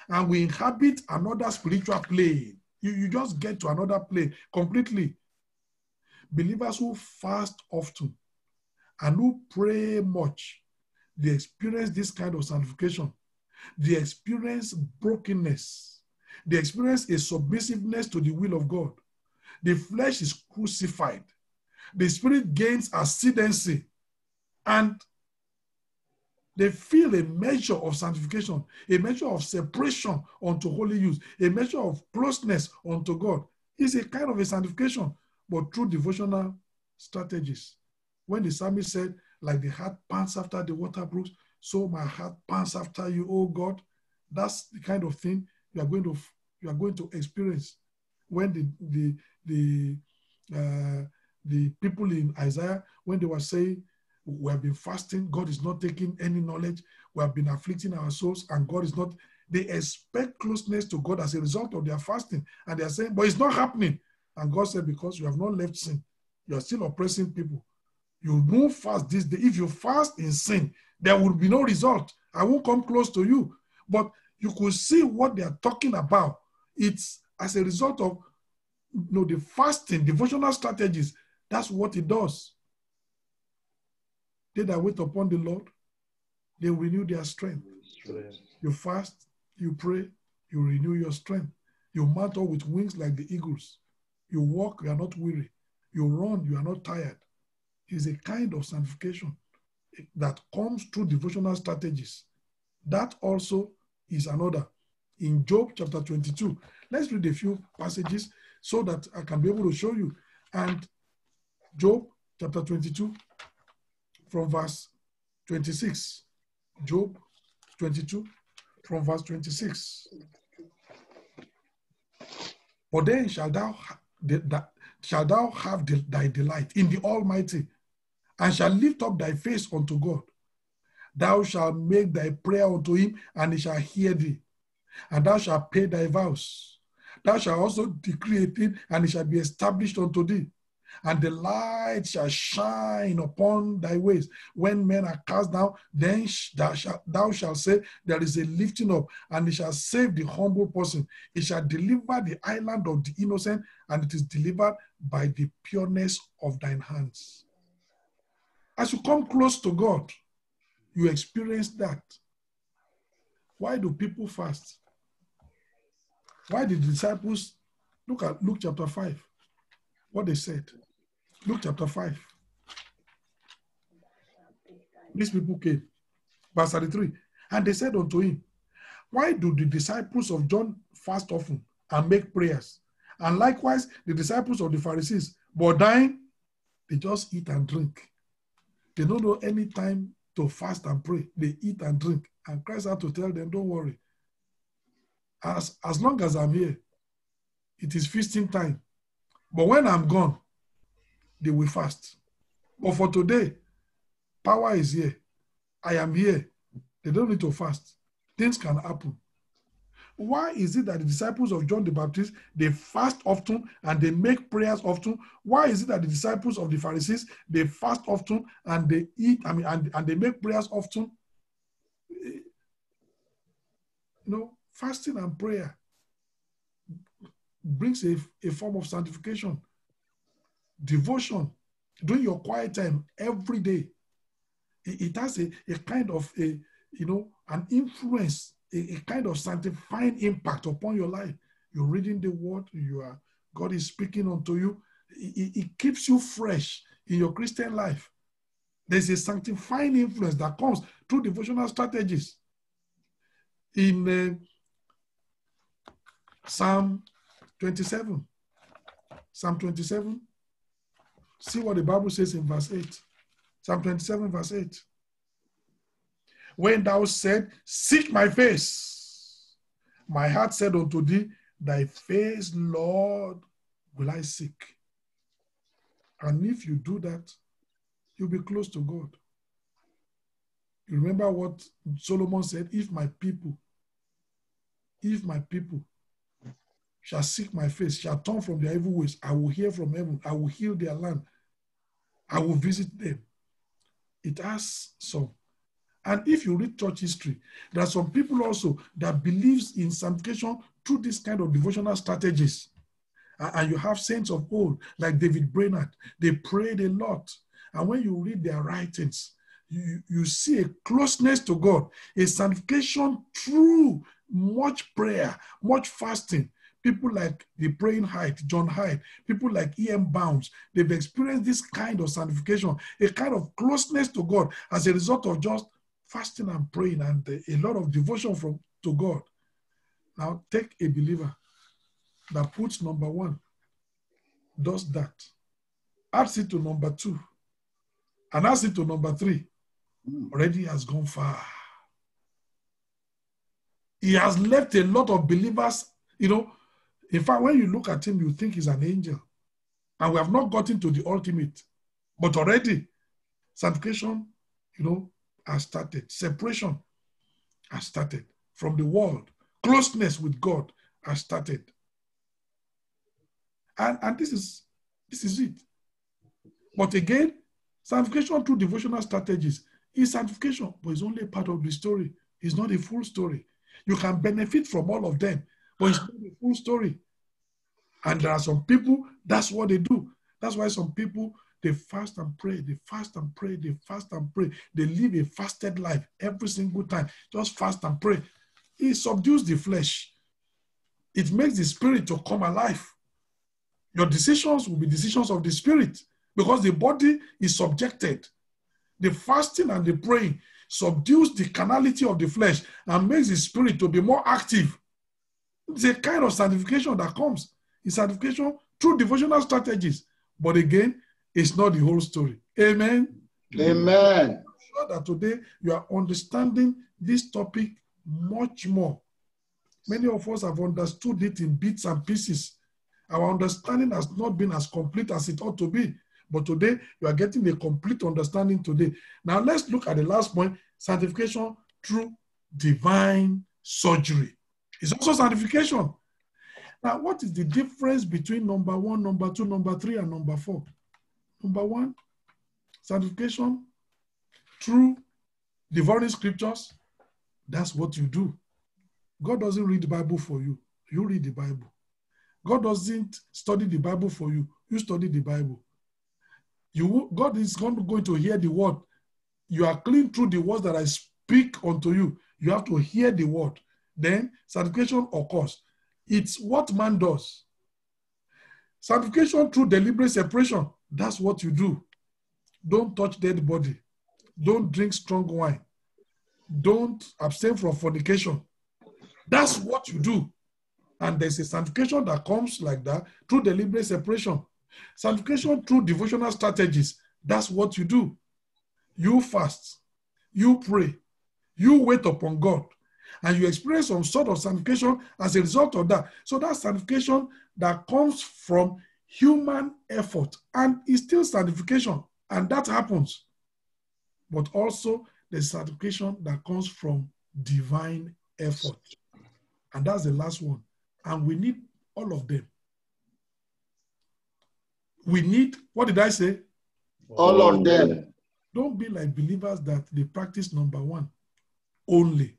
and we inhabit another spiritual plane. You, you just get to another plane completely. Believers who fast often and who pray much, they experience this kind of sanctification. They experience brokenness. They experience a submissiveness to the will of God. The flesh is crucified. The spirit gains ascendancy. And they feel a measure of sanctification, a measure of separation unto holy use, a measure of closeness unto God. It's a kind of a sanctification, but through devotional strategies. When the psalmist said, like the heart pants after the water brooks, so my heart pants after you, oh God. That's the kind of thing you are going to you are going to experience when the the the uh, the people in Isaiah when they were saying we have been fasting, God is not taking any knowledge. We have been afflicting our souls, and God is not. They expect closeness to God as a result of their fasting, and they are saying, "But it's not happening." And God said, "Because you have not left sin, you are still oppressing people. You move fast this day. If you fast in sin, there will be no result. I won't come close to you. But you could see what they are talking about. It's as a result of you know, the fasting, devotional strategies. That's what it does. They that wait upon the Lord, they renew their strength. You fast, you pray, you renew your strength. You mount up with wings like the eagles. You walk, you are not weary. You run, you are not tired. It's a kind of sanctification that comes through devotional strategies. That also is another. In Job chapter 22, let's read a few passages so that I can be able to show you. And Job chapter 22, from verse 26. Job 22, from verse 26. For then shall thou, shall thou have thy delight in the Almighty, and shall lift up thy face unto God. Thou shalt make thy prayer unto him, and he shall hear thee. And thou shalt pay thy vows. Thou shalt also decree a thing, and it shall be established unto thee and the light shall shine upon thy ways. When men are cast down, then thou shalt, thou shalt say, There is a lifting up, and it shall save the humble person. It shall deliver the island of the innocent, and it is delivered by the pureness of thine hands. As you come close to God, you experience that. Why do people fast? Why did the disciples look at Luke chapter 5? What they said. Luke chapter 5. These people came. Verse 33. And they said unto him, Why do the disciples of John fast often and make prayers? And likewise, the disciples of the Pharisees, but dying, they just eat and drink. They don't know any time to fast and pray. They eat and drink. And Christ had to tell them, Don't worry. As, as long as I'm here, it is feasting time. But when I'm gone, they will fast. But for today, power is here. I am here. They don't need to fast. Things can happen. Why is it that the disciples of John the Baptist they fast often and they make prayers often? Why is it that the disciples of the Pharisees they fast often and they eat, I mean, and, and they make prayers often? You know, fasting and prayer brings a, a form of sanctification devotion, during your quiet time every day, it, it has a, a kind of a, you know, an influence, a, a kind of sanctifying impact upon your life. You're reading the word, you are, God is speaking unto you. It, it keeps you fresh. in your Christian life. There's a sanctifying influence that comes through devotional strategies. In uh, Psalm 27, Psalm 27, see what the Bible says in verse 8. Psalm 27, verse 8. When thou said, Seek my face, my heart said unto thee, Thy face, Lord, will I seek. And if you do that, you'll be close to God. You remember what Solomon said? If my people, if my people shall seek my face, shall turn from their evil ways, I will hear from heaven, I will heal their land, I will visit them. It has some. And if you read church history, there are some people also that believes in sanctification through this kind of devotional strategies. And you have saints of old, like David Brainerd, they prayed a lot. And when you read their writings, you, you see a closeness to God, a sanctification through much prayer, much fasting. People like the praying Hyde, John Hyde, people like E.M. Bounds, they've experienced this kind of sanctification, a kind of closeness to God as a result of just fasting and praying and a lot of devotion from to God. Now take a believer that puts number one, does that, adds it to number two, and adds it to number three, hmm. already has gone far. He has left a lot of believers, you know. In fact, when you look at him, you think he's an angel. And we have not gotten to the ultimate. But already, sanctification, you know, has started. Separation has started from the world. Closeness with God has started. And, and this is this is it. But again, sanctification through devotional strategies is sanctification, but it's only part of the story. It's not a full story. You can benefit from all of them, but it's not a full story. And there are some people, that's what they do. That's why some people they fast and pray, they fast and pray, they fast and pray. They live a fasted life every single time. Just fast and pray. It subdues the flesh. It makes the spirit to come alive. Your decisions will be decisions of the spirit because the body is subjected. The fasting and the praying subdues the carnality of the flesh and makes the spirit to be more active. It's a kind of sanctification that comes. It's sanctification through devotional strategies. But again, it's not the whole story. Amen. Amen. I'm sure that today you are understanding this topic much more. Many of us have understood it in bits and pieces. Our understanding has not been as complete as it ought to be. But today, you are getting a complete understanding today. Now, let's look at the last point sanctification through divine surgery. It's also sanctification. Now, what is the difference between number one, number two, number three, and number four? Number one, sanctification through devouring scriptures. That's what you do. God doesn't read the Bible for you, you read the Bible. God doesn't study the Bible for you, you study the Bible. You, God is going to hear the word. You are clean through the words that I speak unto you. You have to hear the word. Then sanctification occurs. It's what man does. Sanctification through deliberate separation. That's what you do. Don't touch dead body. Don't drink strong wine. Don't abstain from fornication. That's what you do. And there's a sanctification that comes like that through deliberate separation. Sanctification through devotional strategies. That's what you do. You fast, you pray, you wait upon God, and you experience some sort of sanctification as a result of that. So that sanctification that comes from human effort and is still sanctification, and that happens. But also the sanctification that comes from divine effort. And that's the last one. And we need all of them. We need, what did I say? All of them. Don't be like believers that they practice number one only.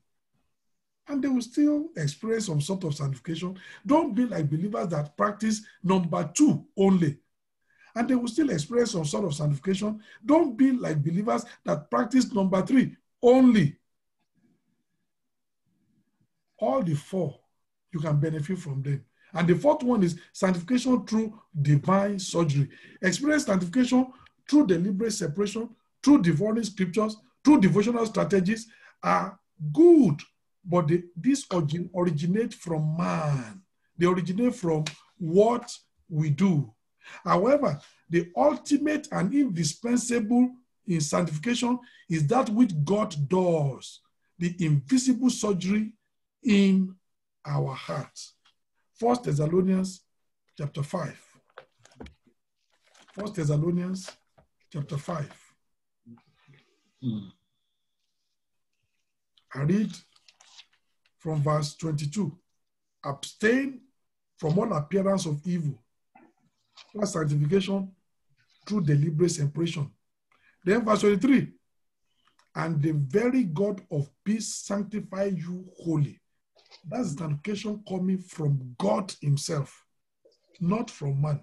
And they will still experience some sort of sanctification. Don't be like believers that practice number two only. And they will still experience some sort of sanctification. Don't be like believers that practice number three only. All the four, you can benefit from them. And the fourth one is sanctification through divine surgery. Experience sanctification through deliberate separation, through devouring scriptures, through devotional strategies are good, but they, these origin, originate from man. They originate from what we do. However, the ultimate and indispensable in sanctification is that which God does, the invisible surgery in our hearts. First Thessalonians chapter 5. First Thessalonians chapter 5. Mm. I read from verse 22. Abstain from all appearance of evil, plus sanctification through deliberate separation. Then verse 23. And the very God of peace sanctify you wholly. That's sanctification coming from God Himself, not from man.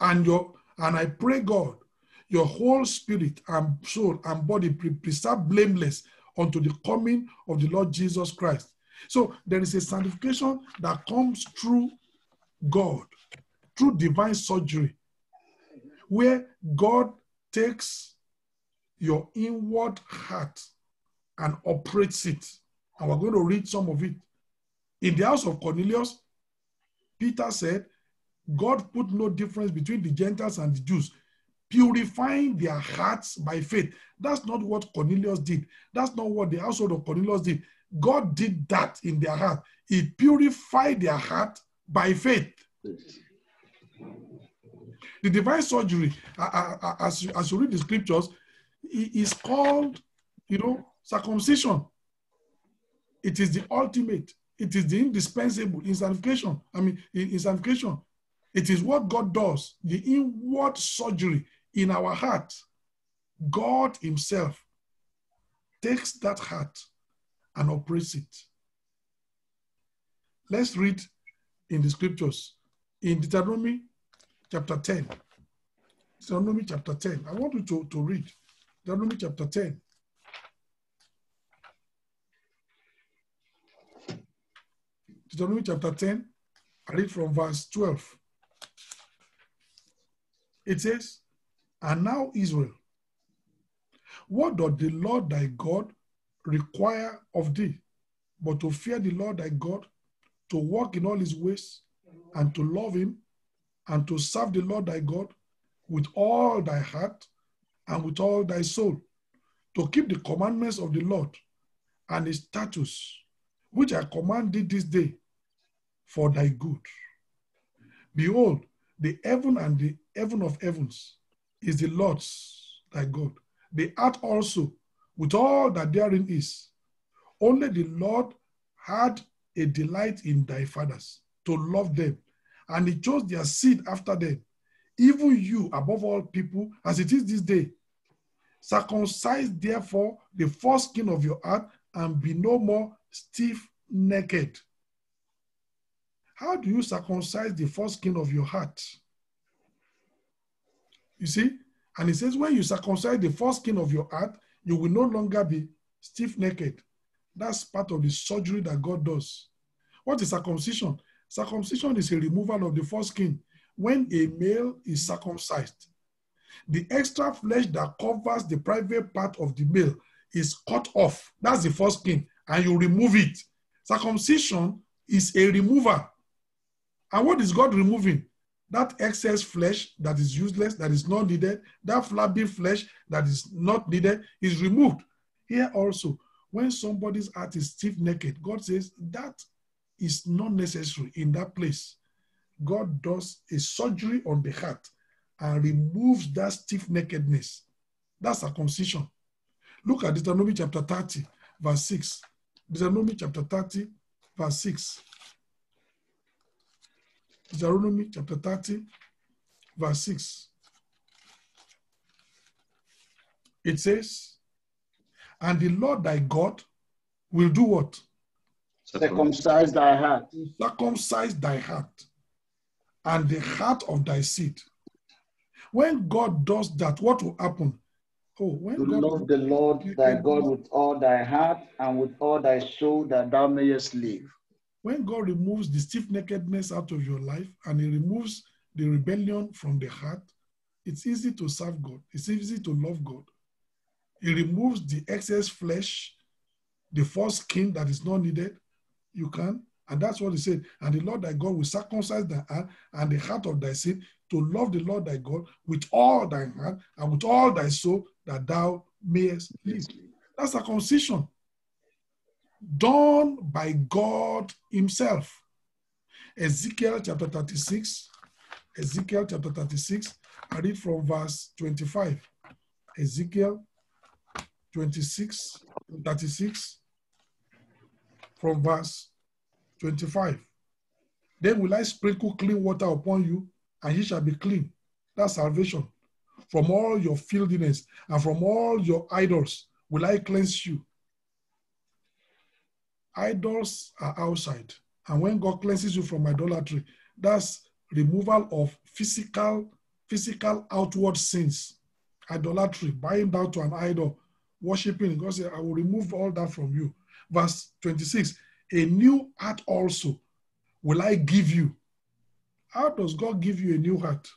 And your and I pray God, your whole spirit and soul and body be preserved blameless unto the coming of the Lord Jesus Christ. So there is a sanctification that comes through God, through divine surgery, where God takes your inward heart and operates it. And we're going to read some of it. In the house of Cornelius, Peter said, God put no difference between the Gentiles and the Jews, purifying their hearts by faith. That's not what Cornelius did. That's not what the household of Cornelius did. God did that in their heart. He purified their heart by faith. The divine surgery, as, you, as you read the scriptures, is called, you know, circumcision. It is the ultimate. It is the indispensable in sanctification. I mean, in, in sanctification. It is what God does, the inward surgery in our heart. God Himself takes that heart and operates it. Let's read in the scriptures in Deuteronomy chapter 10. Deuteronomy chapter 10. I want you to, to read Deuteronomy chapter 10. Deuteronomy chapter 10, I read from verse 12. It says, And now, Israel, what doth the Lord thy God require of thee, but to fear the Lord thy God, to walk in all his ways, and to love him, and to serve the Lord thy God with all thy heart and with all thy soul, to keep the commandments of the Lord and his statutes, which I command thee this day for thy good. Behold, the heaven and the heaven of heavens is the Lord's thy God. The earth also, with all that therein is. Only the Lord had a delight in thy fathers to love them, and he chose their seed after them, even you above all people, as it is this day. Circumcise therefore the foreskin of your heart and be no more stiff necked. How do you circumcise the foreskin of your heart? You see? And he says, when you circumcise the foreskin of your heart, you will no longer be stiff necked. That's part of the surgery that God does. What is circumcision? Circumcision is a removal of the foreskin. When a male is circumcised, the extra flesh that covers the private part of the male is cut off. That's the foreskin, and you remove it. Circumcision is a remover. And what is God removing? That excess flesh that is useless, that is not needed, that flabby flesh that is not needed is removed. Here also, when somebody's heart is stiff necked, God says that is not necessary in that place. God does a surgery on the heart and removes that stiff neckedness. That's circumcision. Look at Deuteronomy chapter 30, verse 6. Deuteronomy chapter 30, verse 6. Deuteronomy chapter 30, verse 6. It says, And the Lord thy God will do what? Circumcise thy heart. Circumcise thy heart and the heart of thy seed. When God does that, what will happen? Oh, when To God love the Lord thy God with all thy heart and with all thy soul that thou mayest live. When God removes the stiff neckedness out of your life and He removes the rebellion from the heart, it's easy to serve God. It's easy to love God. It removes the excess flesh, the false skin that is not needed. You can. And that's what he said. And the Lord thy God will circumcise thy heart and the heart of thy sin to love the Lord thy God with all thy heart and with all thy soul that thou mayest live. That's circumcision done by God Himself. Ezekiel chapter 36. Ezekiel chapter 36. I read from verse 25. Ezekiel 26, 36, from verse 25. Then will I sprinkle clean water upon you, and ye shall be clean. That's salvation. From all your filthiness and from all your idols will I cleanse you. Idols are outside. And when God cleanses you from idolatry, that's removal of physical, physical outward sins. Idolatry, bowing down to an idol, worshiping. God said, I will remove all that from you. Verse 26, a new heart also will I give you. How does God give you a new heart?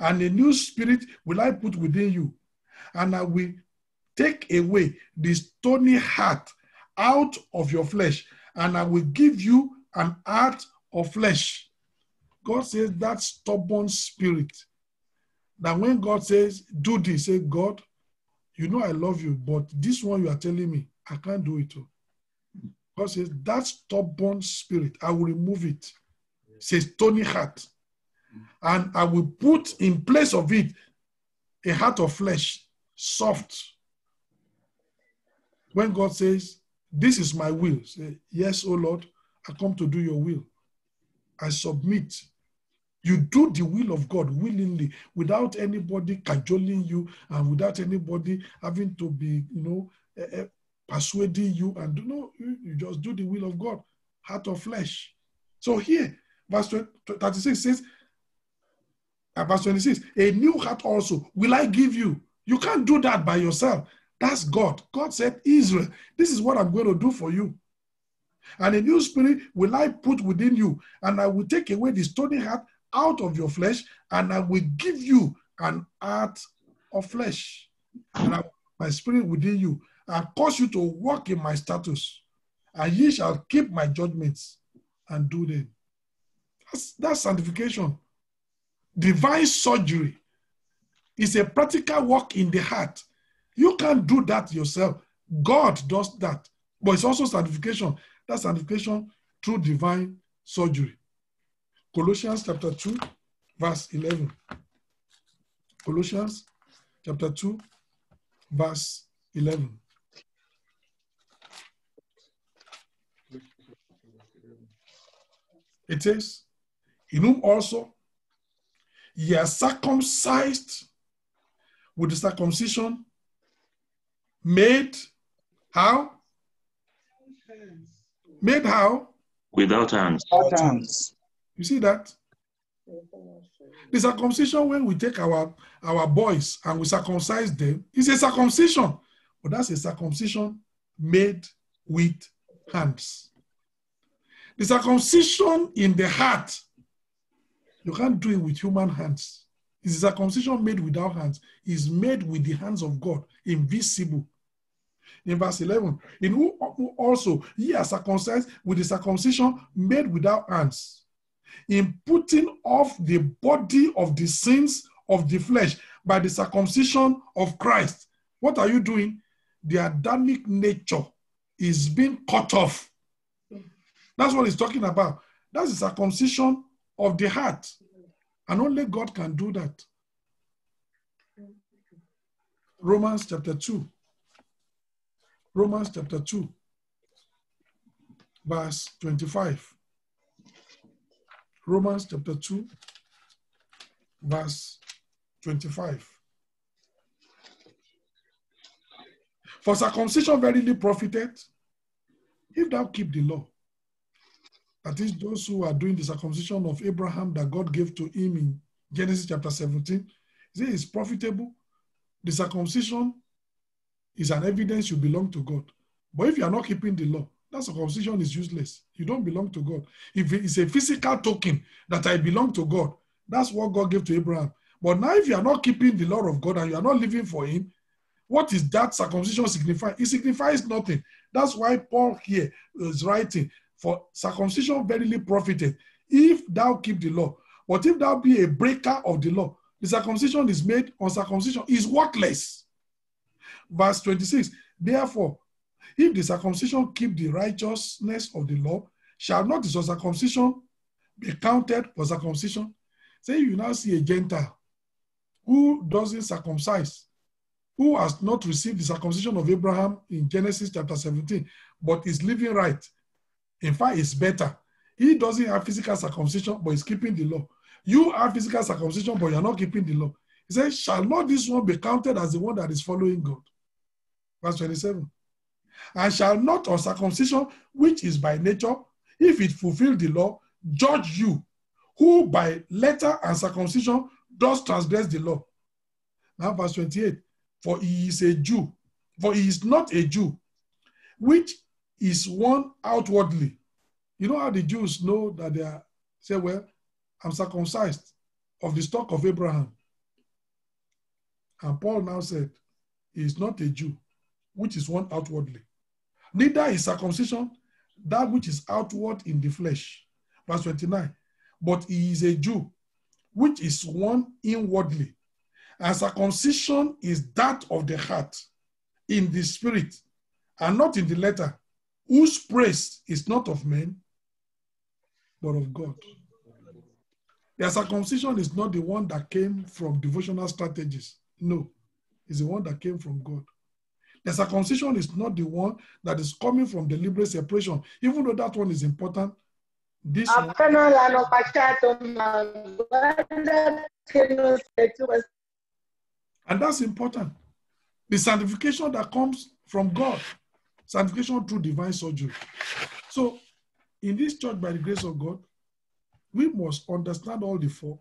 And a new spirit will I put within you. And I will take away the stony heart out of your flesh, and I will give you an heart of flesh. God says that stubborn spirit. That when God says, do this, say, God, you know I love you, but this one you are telling me, I can't do it. Too. God says, that stubborn spirit, I will remove it. Says stony heart. And I will put in place of it a heart of flesh, soft. When God says, This is my will, say, Yes, O Lord, I come to do your will. I submit. You do the will of God willingly without anybody cajoling you and without anybody having to be, you know, uh, persuading you. And you know, you just do the will of God, heart of flesh. So here, verse 36 says, uh, verse 26, a new heart also will I give you. You can't do that by yourself. That's God. God said, Israel, this is what I'm going to do for you. And a new spirit will I put within you, and I will take away the stony heart out of your flesh, and I will give you an heart of flesh. And I, my spirit within you, and cause you to walk in my status, and ye shall keep my judgments and do them. That's, that's sanctification. Divine surgery is a practical work in the heart. You can't do that yourself. God does that. But it's also sanctification. That's sanctification through divine surgery. Colossians chapter 2, verse 11. Colossians chapter 2, verse 11. It says, In whom also ye are circumcised with the circumcision made how? Made how? Without hands. Without hands. You see that? The circumcision when we take our, our boys and we circumcise them is a circumcision. But that's a circumcision made with hands. The circumcision in the heart, you can't do it with human hands. It's a circumcision made without hands. It's made with the hands of God, invisible. In verse 11, in who also ye are circumcised with the circumcision made without hands, in putting off the body of the sins of the flesh by the circumcision of Christ. What are you doing? The Adamic nature is being cut off. That's what he's talking about. That's the circumcision of the heart. And only God can do that. Romans chapter 2. Romans chapter 2, verse 25. Romans chapter 2, verse 25. For circumcision verily profited if thou keep the law. That is, those who are doing the circumcision of Abraham that God gave to him in Genesis chapter 17. He says it's profitable. The circumcision is an evidence you belong to God. But if you are not keeping the law, that circumcision is useless. You don't belong to God. If it's a physical token that I belong to God, That's what God gave to Abraham. But now, if you are not keeping the law of God and you are not living for Him, what is that circumcision signify? It signifies nothing. That's why Paul here is writing, For circumcision verily profited, if thou keep the law. But if thou be a breaker of the law, the circumcision is made on circumcision is worthless. Verse 26 Therefore, if the circumcision keep the righteousness of the law, shall not the circumcision be counted for circumcision? Say you now see a Gentile who doesn't circumcise, who has not received the circumcision of Abraham in Genesis chapter 17, but is living right. In fact, it's better. He doesn't have physical circumcision, but is keeping the law. You have physical circumcision, but you're not keeping the law. He says, Shall not this one be counted as the one that is following God? Verse 27. And shall not uncircumcision, which is by nature, if it fulfill the law, judge you, who by letter and circumcision does transgress the law. Now, verse 28 For he is a Jew, for he is not a Jew, which is one outwardly. You know how the Jews know that they are, say, well, I'm circumcised of the stock of Abraham. And Paul now said, he is not a Jew, which is one outwardly. Neither is circumcision that which is outward in the flesh. Verse 29. But he is a Jew, which is one inwardly. And circumcision is that of the heart, in the spirit, and not in the letter, whose praise is not of men, but of God. Their circumcision is not the one that came from devotional strategies. No, it's the one that came from God. The circumcision is not the one that is coming from deliberate separation, even though that one is important. This one, and that's important. The sanctification that comes from God, sanctification through divine surgery. So, in this church, by the grace of God, we must understand all the four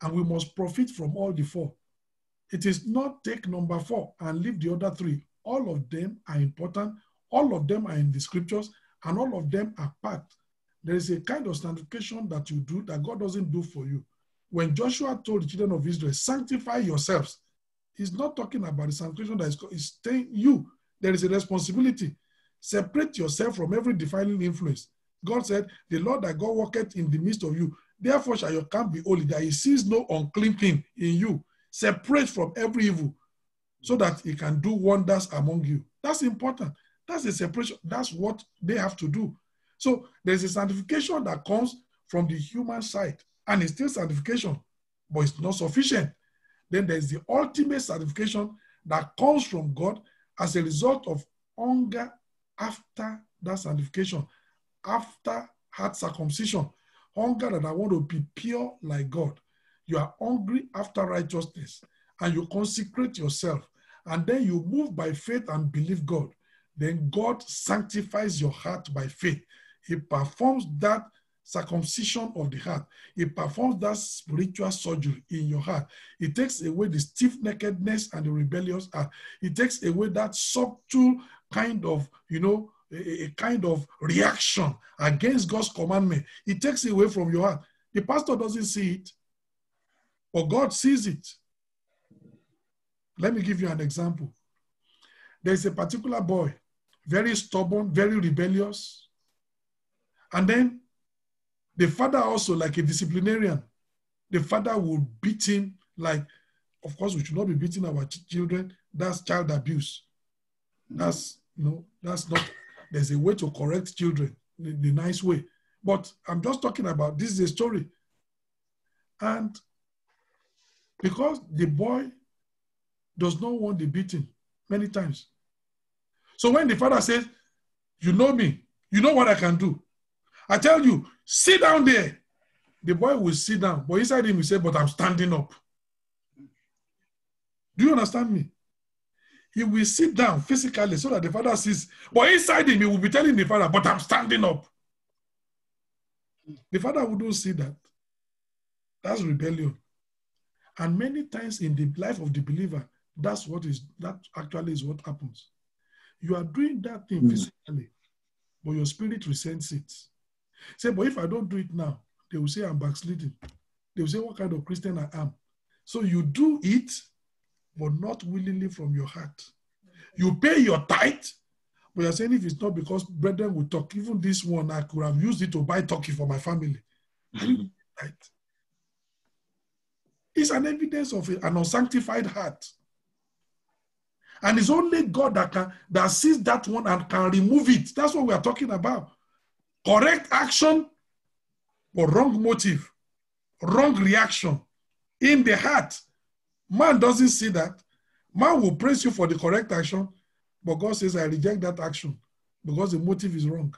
and we must profit from all the four. It is not take number four and leave the other three. All of them are important, all of them are in the scriptures, and all of them are part. There is a kind of sanctification that you do that God doesn't do for you. When Joshua told the children of Israel, sanctify yourselves, he's not talking about the sanctification that is, is you. There is a responsibility. Separate yourself from every defiling influence. God said, The Lord that God worketh in the midst of you. Therefore shall your camp be holy, that he sees no unclean thing in you. Separate from every evil, so that he can do wonders among you. That's important. That's a separation. That's what they have to do. So there's a sanctification that comes from the human side, and it's still sanctification, but it's not sufficient. Then there's the ultimate sanctification that comes from God as a result of hunger after that sanctification after heart circumcision, hunger that I want to be pure like God. You are hungry after righteousness and you consecrate yourself and then you move by faith and believe God. Then God sanctifies your heart by faith. He performs that circumcision of the heart. He performs that spiritual surgery in your heart. He takes away the stiff neckedness and the rebellious heart. He takes away that subtle kind of, you know, a, a kind of reaction against God's commandment. It takes away from your heart. The pastor doesn't see it, but God sees it. Let me give you an example. There's a particular boy, very stubborn, very rebellious. And then the father also, like a disciplinarian, the father will beat him like, of course, we should not be beating our children. That's child abuse. That's, you know, that's not there's a way to correct children the, the nice way. But I'm just talking about this is a story. And because the boy does not want the beating many times. So when the father says, You know me, you know what I can do. I tell you, sit down there. The boy will sit down, but inside him, he say, But I'm standing up. Do you understand me? he will sit down physically so that the father sees. But inside him, he will be telling the father, But I'm standing up. The father wouldn't see that. That's rebellion. And many times in the life of the believer, that's what is that actually is what happens. You are doing that thing hmm. physically, but your spirit resents it. Say, but if I don't do it now, they will say I'm backsliding. they will say, What kind of Christian I am? So you do it, but not willingly from your heart. You pay your tithe, but you're saying if it's not because brethren will talk, even this one, I could have used it to buy turkey for my family. Right? Mm-hmm. It's an evidence of an unsanctified heart. And it's only God that can that sees that one and can remove it. That's what we are talking about. Correct action, or wrong motive, wrong reaction in the heart. Man doesn't see that. Man will praise you for the correct action, but God says, I reject that action because the motive is wrong.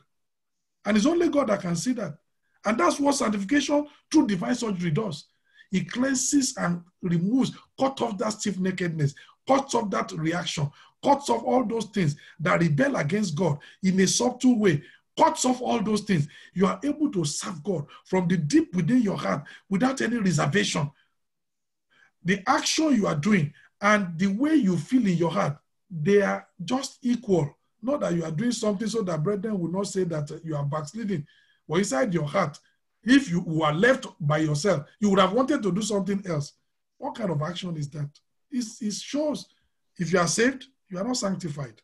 And it's only God that can see that. And that's what sanctification through divine surgery does. It cleanses and removes, cut off that stiff nakedness, cuts off that reaction, cuts off all those things that rebel against God in a subtle way, cuts off all those things. You are able to serve God from the deep within your heart without any reservation. The action you are doing and the way you feel in your heart, they are just equal. Not that you are doing something so that brethren will not say that you are backsliding. But inside your heart, if you were left by yourself, you would have wanted to do something else. What kind of action is that? It's, it shows if you are saved, you are not sanctified.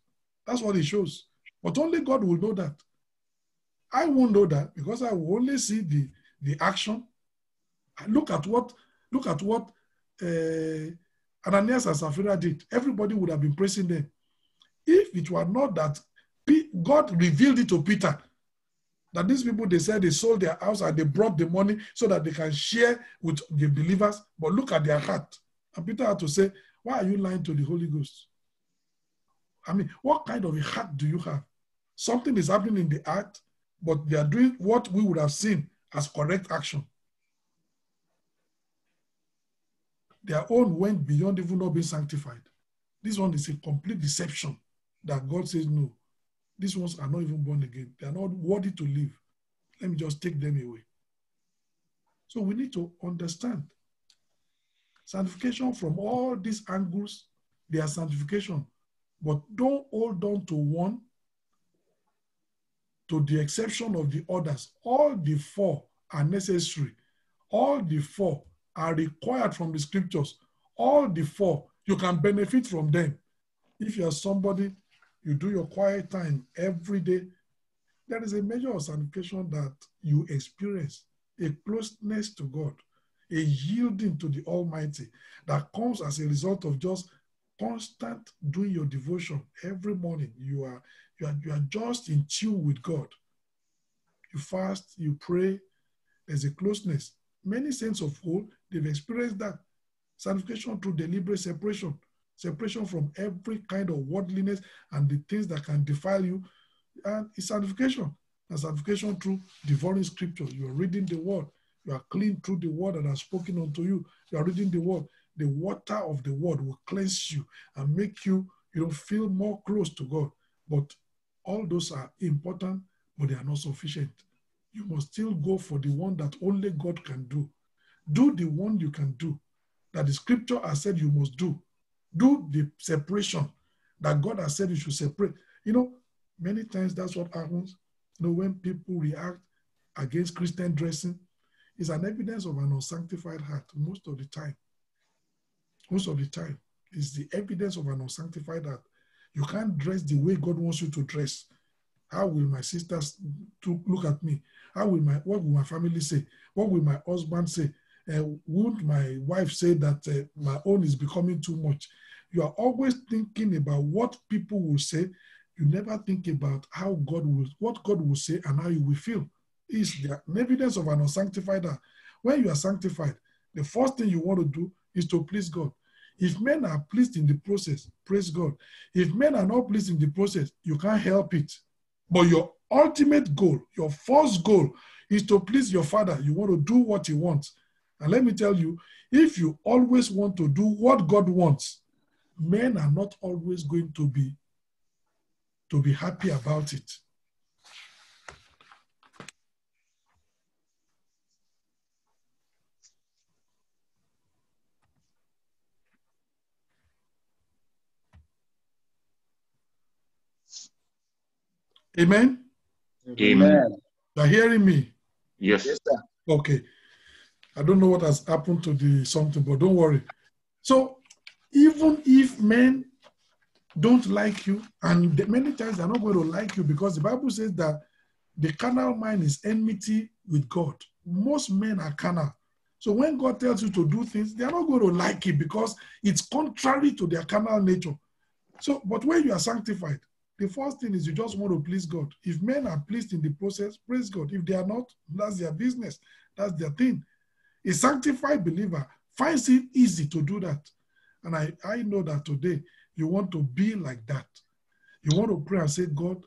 That's what it shows. But only God will know that. I won't know that because I will only see the, the action. Look at what look at what uh, Ananias and Sapphira did. Everybody would have been praising them. If it were not that God revealed it to Peter, that these people they said they sold their house and they brought the money so that they can share with the believers. But look at their heart. And Peter had to say, Why are you lying to the Holy Ghost? I mean, what kind of a heart do you have? Something is happening in the heart, but they are doing what we would have seen as correct action. Their own went beyond even not being sanctified. This one is a complete deception that God says, No, these ones are not even born again. They are not worthy to live. Let me just take them away. So we need to understand sanctification from all these angles, they are sanctification. But don't hold on to one to the exception of the others. All the four are necessary. All the four are required from the scriptures. All the four, you can benefit from them. If you're somebody, you do your quiet time every day, there is a measure of sanctification that you experience, a closeness to God a yielding to the Almighty that comes as a result of just constant doing your devotion every morning. You are you are you are just in tune with God. You fast, you pray. There's a closeness. Many saints of old they've experienced that sanctification through deliberate separation, separation from every kind of worldliness and the things that can defile you, and it's sanctification. And sanctification through devouring scripture. You are reading the word. You are clean through the word that has spoken unto you. You are reading the word. The water of the word will cleanse you and make you, you know, feel more close to God. But all those are important, but they are not sufficient. You must still go for the one that only God can do. Do the one you can do, that the scripture has said you must do. Do the separation that God has said you should separate. You know, many times that's what happens. You know, when people react against Christian dressing, is an evidence of an unsanctified heart most of the time. Most of the time, is the evidence of an unsanctified heart. You can't dress the way God wants you to dress. How will my sisters to look at me? How will my what will my family say? What will my husband say? Uh, won't my wife say that uh, my own is becoming too much? You are always thinking about what people will say. You never think about how God will, what God will say, and how you will feel is the evidence of an unsanctified heart. When you are sanctified, the first thing you want to do is to please God. If men are pleased in the process, praise God. If men are not pleased in the process, you can't help it. But your ultimate goal, your first goal, is to please your father. You want to do what he wants. And let me tell you, if you always want to do what God wants, men are not always going to be to be happy about it. Amen. Amen. You are hearing me? Yes. Yes, sir. Okay. I don't know what has happened to the something, but don't worry. So even if men don't like you, and many times they're not going to like you because the Bible says that the carnal mind is enmity with God. Most men are carnal. So when God tells you to do things, they are not going to like it because it's contrary to their carnal nature. So, but when you are sanctified, the first thing is you just want to please God. If men are pleased in the process, praise God. If they are not, that's their business. That's their thing. A sanctified believer finds it easy to do that. And I, I know that today you want to be like that. You want to pray and say, God,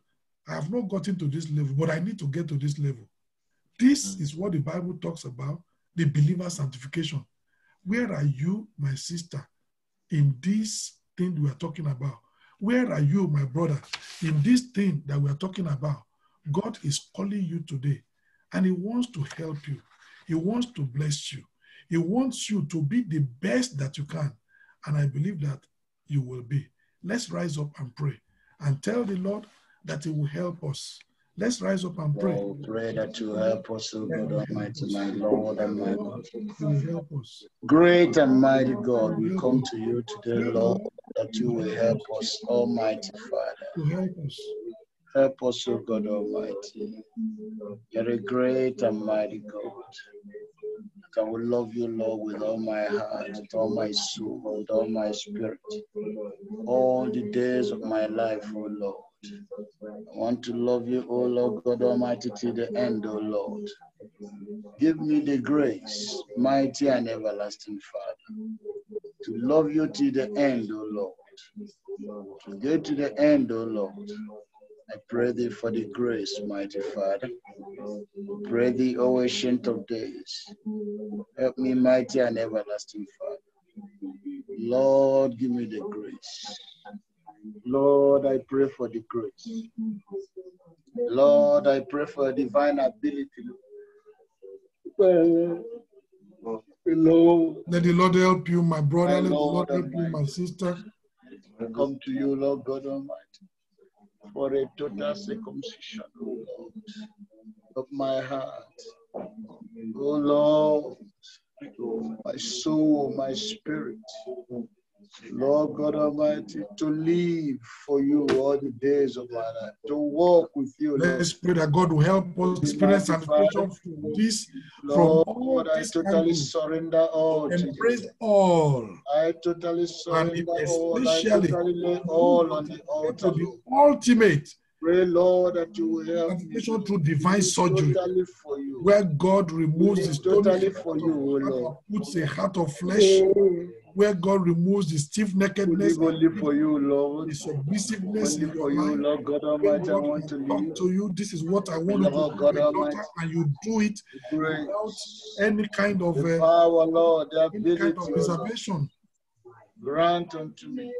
I have not gotten to this level, but I need to get to this level. This mm. is what the Bible talks about the believer sanctification. Where are you, my sister, in this thing we are talking about? Where are you, my brother, in this thing that we are talking about? God is calling you today and He wants to help you. He wants to bless you. He wants you to be the best that you can. And I believe that you will be. Let's rise up and pray and tell the Lord that He will help us. Let's rise up and pray. Lord, pray that you help us, O God Almighty, my Lord and my God. Help us. Great and mighty God, we come to you today, Lord, that you will help us, Almighty Father. To help us. Help us, O God Almighty. You're a great and mighty God. I will love you, Lord, with all my heart, with all my soul, with all my spirit, all the days of my life, O Lord. I want to love you, O Lord God Almighty, till the end, O Lord. Give me the grace, mighty and everlasting Father, to love you till the end, O Lord. To get to the end, O Lord. I pray thee for the grace, mighty Father. Pray thee, O ancient of days. Help me, mighty and everlasting Father. Lord, give me the grace. Lord, I pray for the grace. Lord, I pray for divine ability. Well, Lord, Let the Lord help you, my brother. My Let the Lord Lord help you, my my sister. I come to you, Lord God Almighty, for a total circumcision, O Lord, of my heart. O Lord, my soul, my spirit. Lord God Almighty, to live for you all the days of my life, to walk with you, Lord. Let's pray that God will help us experience sanctification from this, from all Lord, I totally surrender all to Embrace you. all. I totally surrender all. I totally lay all on the altar, to the ultimate Pray, Lord, that you will help me. through divine surgery, Totally for you. where God removes the stony Totally for you, Lord. and puts a heart of flesh, where God removes the stiff neckedness, live only for you, Lord. the submissiveness Only for you. Lord God Almighty, I want to talk live. to you, this is what I want to do, God daughter, Almighty. and you do it without any kind of uh, power, Lord, the any kind of reservation. grant unto me,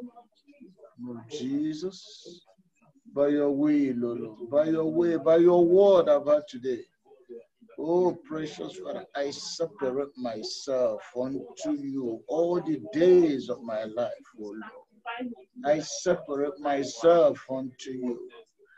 Lord Jesus, by your will, Lord, by your way, by your word I've had today. Oh, precious Father, I separate myself unto you all the days of my life, O Lord. I separate myself unto you.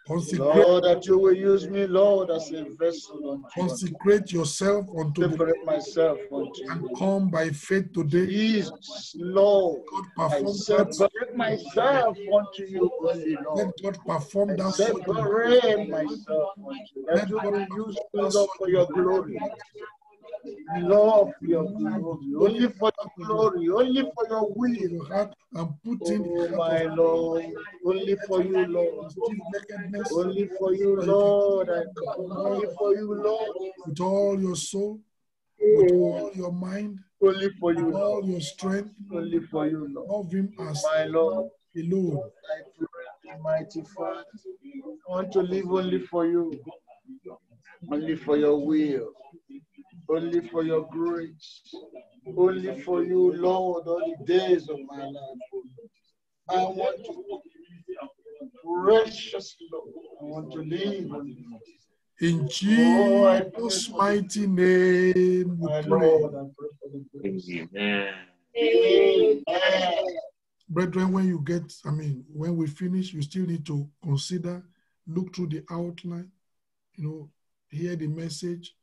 Consecrate, Lord, that you will use me, Lord, as a vessel unto you. consecrate yourself unto the Separate myself unto and you. come by faith today. Jesus, Lord, God I perform that. separate myself unto you only, Let God perform I that separate myself unto you. Let God use me, that Lord, for your glory. Lord, your glory. Only for your glory. Only for your will. your heart and put in Oh, my Lord. Only for you, Lord. Only for you, Lord. Only for you, Lord. with all your soul, with oh. all your mind, Only for you, with all your strength. Only for you, Lord. Love Him as My Lord. alone. I pray, mighty Father, I want to live only for you, only for your will, only for your grace, only for you, Lord, all the days of my life. I want to, precious Lord, I want to live only for you. In Oh, Jesus' for mighty name, we pray. Lord, I pray for the grace. Amen. Amen. Brethren, when you get, I mean, when we finish, you still need to consider, look through the outline, you know, hear the message,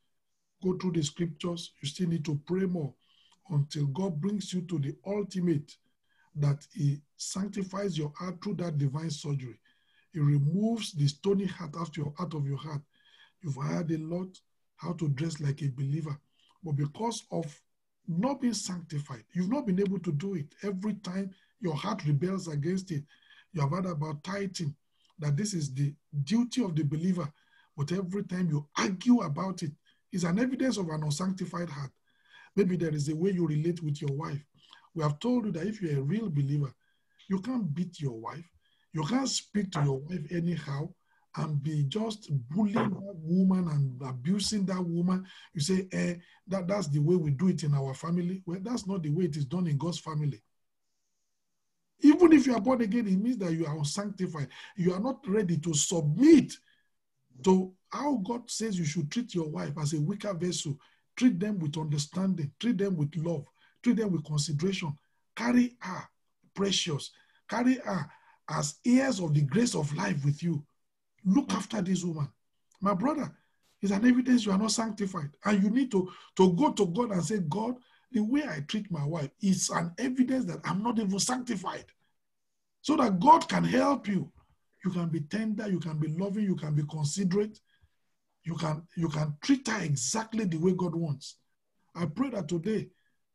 go through the scriptures. You still need to pray more until God brings you to the ultimate that He sanctifies your heart through that divine surgery. He removes the stony heart out, of your heart. You've heard a lot how to dress like a believer, but because of not being sanctified, you've not been able to do it. Every time your heart rebels against it, you have heard about tithing, that this is the duty of the believer. But every time you argue about it, it's an evidence of an unsanctified heart. Maybe there is a way you relate with your wife. We have told you that if you're a real believer, you can't beat your wife. You can't speak to your wife anyhow and be just bullying that woman and abusing that woman. You say, eh, that, that's the way we do it in our family. Well, that's not the way it is done in God's family. Even if you are born again, it means that you are unsanctified. You are not ready to submit to how God says you should treat your wife as a weaker vessel. Treat them with understanding, treat them with love, treat them with consideration. Carry her precious, carry her as heirs of the grace of life with you. Look after this woman. My brother, it's an evidence you are not sanctified. And you need to, to go to God and say, God, the way I treat my wife is an evidence that I'm not even sanctified. So that God can help you. You can be tender, you can be loving, you can be considerate, you can you can treat her exactly the way God wants. I pray that today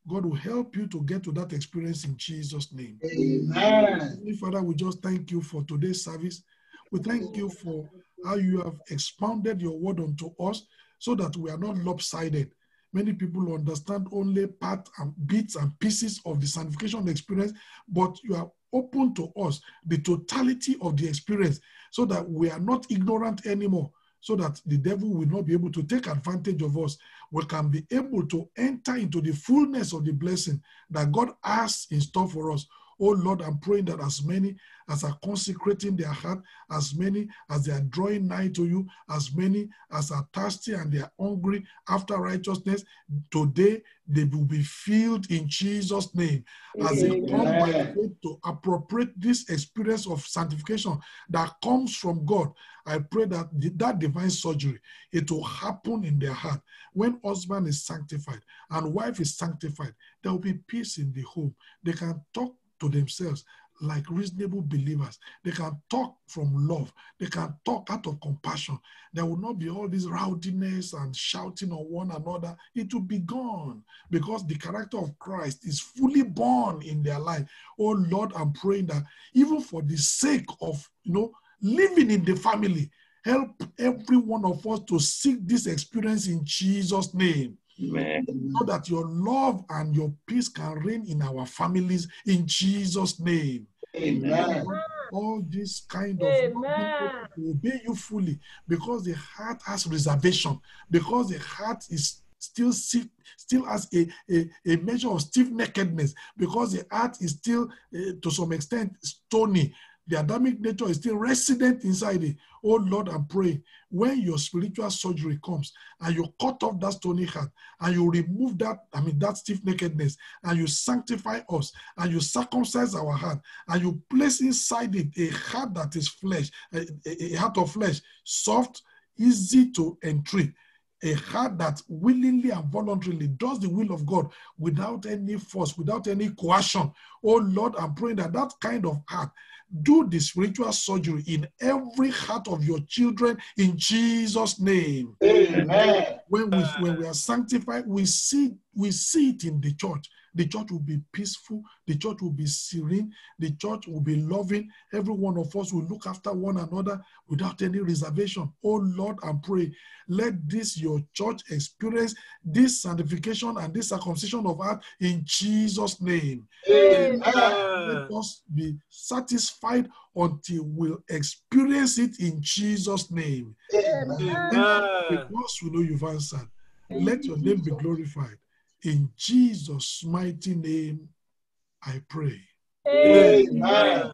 God will help you to get to that experience in Jesus' name. Amen. Father, we just thank you for today's service. We thank you for how you have expounded your word unto us so that we are not lopsided. Many people understand only part and bits and pieces of the sanctification experience, but you are open to us the totality of the experience so that we are not ignorant anymore, so that the devil will not be able to take advantage of us. We can be able to enter into the fullness of the blessing that God has in store for us. Oh Lord, I'm praying that as many as are consecrating their heart, as many as they are drawing nigh to you, as many as are thirsty and they are hungry after righteousness, today they will be filled in Jesus' name. As they come by faith to appropriate this experience of sanctification that comes from God, I pray that that divine surgery, it will happen in their heart. When husband is sanctified and wife is sanctified, there will be peace in the home. They can talk to themselves like reasonable believers. They can talk from love. They can talk out of compassion. There will not be all this rowdiness and shouting on one another. It will be gone because the character of Christ is fully born in their life. Oh Lord, I'm praying that even for the sake of you know living in the family, help every one of us to seek this experience in Jesus' name. Amen. So that your love and your peace can reign in our families in Jesus' name. Amen. All this kind of Amen. obey you fully because the heart has reservation, because the heart is still sick, still has a, a, a measure of stiff neckedness, because the heart is still uh, to some extent stony. The Adamic nature is still resident inside it. Oh Lord, I pray when your spiritual surgery comes and you cut off that stony heart and you remove that, I mean, that stiff nakedness and you sanctify us and you circumcise our heart and you place inside it a heart that is flesh, a, a, a heart of flesh, soft, easy to entreat a heart that willingly and voluntarily does the will of God without any force, without any coercion. Oh Lord, I'm praying that that kind of heart do the spiritual surgery in every heart of your children in Jesus' name. Amen. When we when we are sanctified, we see we see it in the church. The church will be peaceful. The church will be serene. The church will be loving. Every one of us will look after one another without any reservation. Oh Lord, I pray, let this your church experience this sanctification and this circumcision of heart in Jesus' name. Amen. Let us be satisfied until we'll experience it in Jesus' name. Amen. Because we know you've answered, let your name be glorified. In Jesus' mighty name, I pray. Amen. Amen.